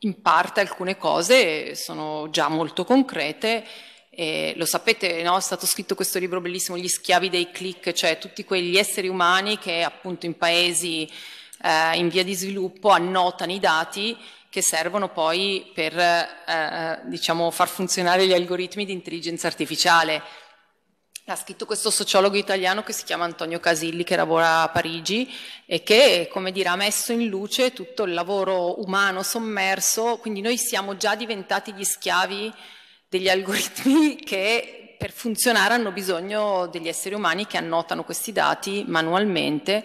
in parte alcune cose sono già molto concrete e lo sapete, no? è stato scritto questo libro bellissimo, Gli schiavi dei click, cioè tutti quegli esseri umani che appunto in paesi eh, in via di sviluppo annotano i dati che servono poi per eh, diciamo, far funzionare gli algoritmi di intelligenza artificiale. Ha scritto questo sociologo italiano che si chiama Antonio Casilli, che lavora a Parigi e che, come dire, ha messo in luce tutto il lavoro umano sommerso, quindi noi siamo già diventati gli schiavi degli algoritmi che per funzionare hanno bisogno degli esseri umani che annotano questi dati manualmente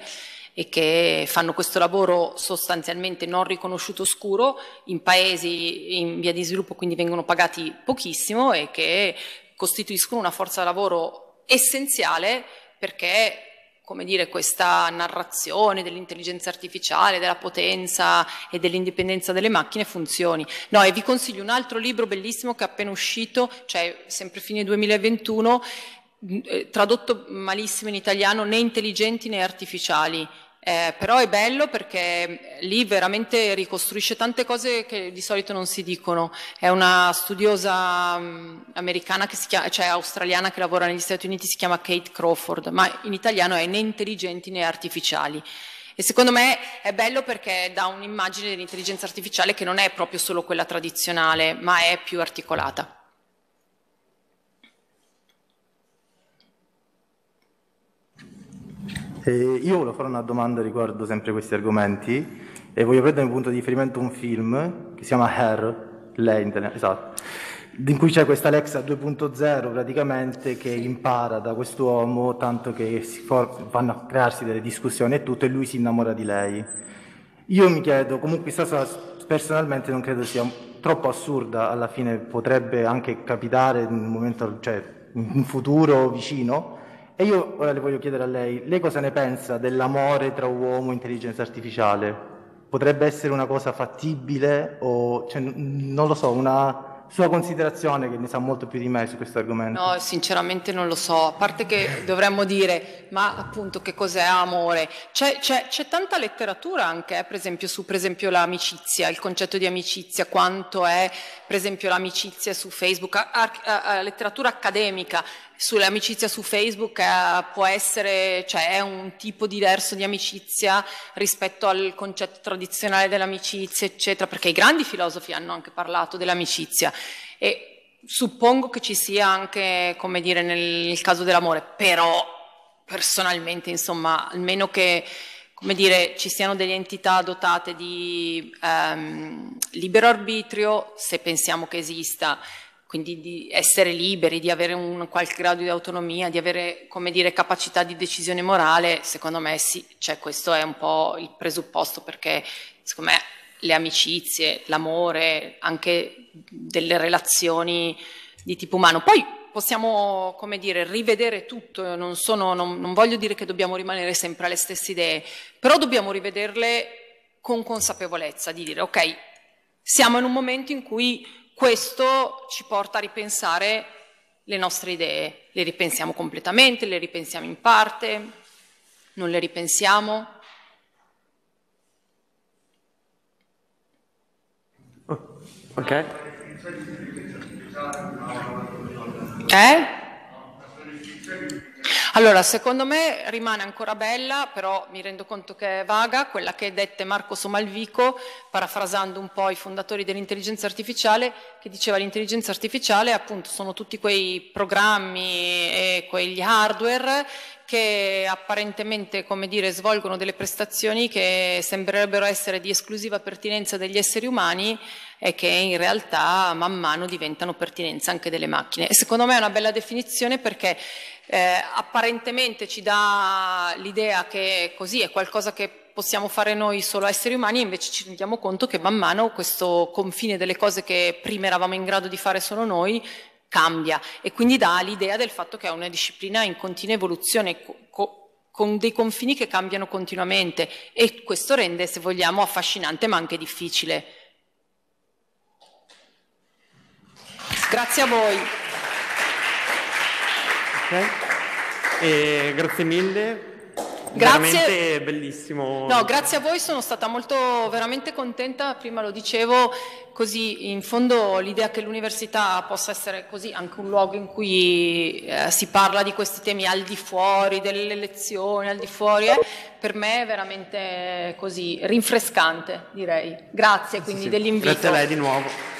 e che fanno questo lavoro sostanzialmente non riconosciuto oscuro in paesi in via di sviluppo, quindi vengono pagati pochissimo e che costituiscono una forza lavoro essenziale perché come dire, questa narrazione dell'intelligenza artificiale, della potenza e dell'indipendenza delle macchine funzioni. No, e vi consiglio un altro libro bellissimo che è appena uscito, cioè sempre fine 2021, eh, tradotto malissimo in italiano, né intelligenti né artificiali, eh, però è bello perché lì veramente ricostruisce tante cose che di solito non si dicono. È una studiosa um, americana, che si chiama, cioè australiana che lavora negli Stati Uniti, si chiama Kate Crawford, ma in italiano è né intelligenti né artificiali. E secondo me è bello perché dà un'immagine dell'intelligenza artificiale che non è proprio solo quella tradizionale, ma è più articolata. E io volevo fare una domanda riguardo sempre questi argomenti e voglio prendere un punto di riferimento un film che si chiama Her, lei, esatto, in cui c'è questa Alexa 2.0 praticamente che impara da quest'uomo tanto che for- vanno a crearsi delle discussioni e tutto e lui si innamora di lei. Io mi chiedo, comunque questa personalmente non credo sia troppo assurda, alla fine potrebbe anche capitare in un momento, cioè in un futuro vicino, e io ora le voglio chiedere a lei, lei cosa ne pensa dell'amore tra uomo e intelligenza artificiale? Potrebbe essere una cosa fattibile o, cioè, non lo so, una sua considerazione che ne sa molto più di me su questo argomento. No, sinceramente non lo so, a parte che dovremmo dire, ma appunto che cos'è amore? C'è, c'è, c'è tanta letteratura anche, eh, per esempio, su per esempio l'amicizia, il concetto di amicizia, quanto è per esempio l'amicizia su Facebook, a, a, a letteratura accademica sull'amicizia su Facebook eh, può essere, cioè è un tipo diverso di amicizia rispetto al concetto tradizionale dell'amicizia, eccetera, perché i grandi filosofi hanno anche parlato dell'amicizia. E suppongo che ci sia anche, come dire, nel caso dell'amore, però personalmente, insomma, almeno che come dire, ci siano delle entità dotate di ehm, libero arbitrio, se pensiamo che esista, quindi di essere liberi, di avere un qualche grado di autonomia, di avere, come dire, capacità di decisione morale, secondo me sì, cioè questo è un po' il presupposto perché, secondo me, le amicizie, l'amore, anche delle relazioni di tipo umano. Poi possiamo, come dire, rivedere tutto, non, sono, non, non voglio dire che dobbiamo rimanere sempre alle stesse idee, però dobbiamo rivederle con consapevolezza, di dire ok, siamo in un momento in cui questo ci porta a ripensare le nostre idee, le ripensiamo completamente, le ripensiamo in parte, non le ripensiamo. Ok. Eh? Allora, secondo me rimane ancora bella, però mi rendo conto che è vaga, quella che dette Marco Somalvico, parafrasando un po' i fondatori dell'intelligenza artificiale, che diceva l'intelligenza artificiale appunto sono tutti quei programmi e quegli hardware che apparentemente, come dire, svolgono delle prestazioni che sembrerebbero essere di esclusiva pertinenza degli esseri umani e che in realtà man mano diventano pertinenza anche delle macchine. Secondo me è una bella definizione perché eh, apparentemente ci dà l'idea che così è qualcosa che possiamo fare noi solo esseri umani, invece ci rendiamo conto che man mano questo confine delle cose che prima eravamo in grado di fare solo noi cambia e quindi dà l'idea del fatto che è una disciplina in continua evoluzione co- con dei confini che cambiano continuamente e questo rende, se vogliamo, affascinante ma anche difficile. Grazie a voi. Okay. grazie mille. Grazie. Veramente bellissimo. No, grazie a voi, sono stata molto veramente contenta, prima lo dicevo, così in fondo l'idea che l'università possa essere così anche un luogo in cui eh, si parla di questi temi al di fuori delle lezioni, al di fuori, eh, per me è veramente così rinfrescante, direi. Grazie quindi sì, sì. dell'invito. Grazie a lei di nuovo.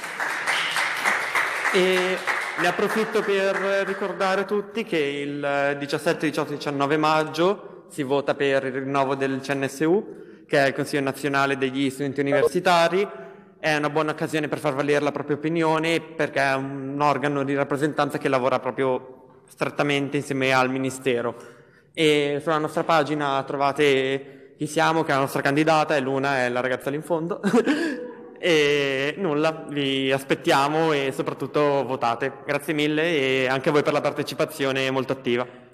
E ne approfitto per ricordare tutti che il 17, 18, 19 maggio si vota per il rinnovo del CNSU, che è il Consiglio nazionale degli studenti universitari. È una buona occasione per far valere la propria opinione perché è un organo di rappresentanza che lavora proprio strettamente insieme al Ministero. E sulla nostra pagina trovate chi siamo, che è la nostra candidata, e Luna è la ragazza lì in fondo. e nulla, vi aspettiamo e soprattutto votate. Grazie mille e anche a voi per la partecipazione molto attiva.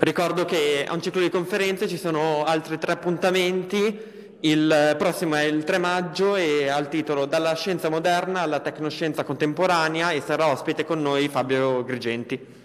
Ricordo che a un ciclo di conferenze ci sono altri tre appuntamenti. Il prossimo è il 3 maggio e ha il titolo Dalla scienza moderna alla tecnoscienza contemporanea e sarà ospite con noi Fabio Grigenti.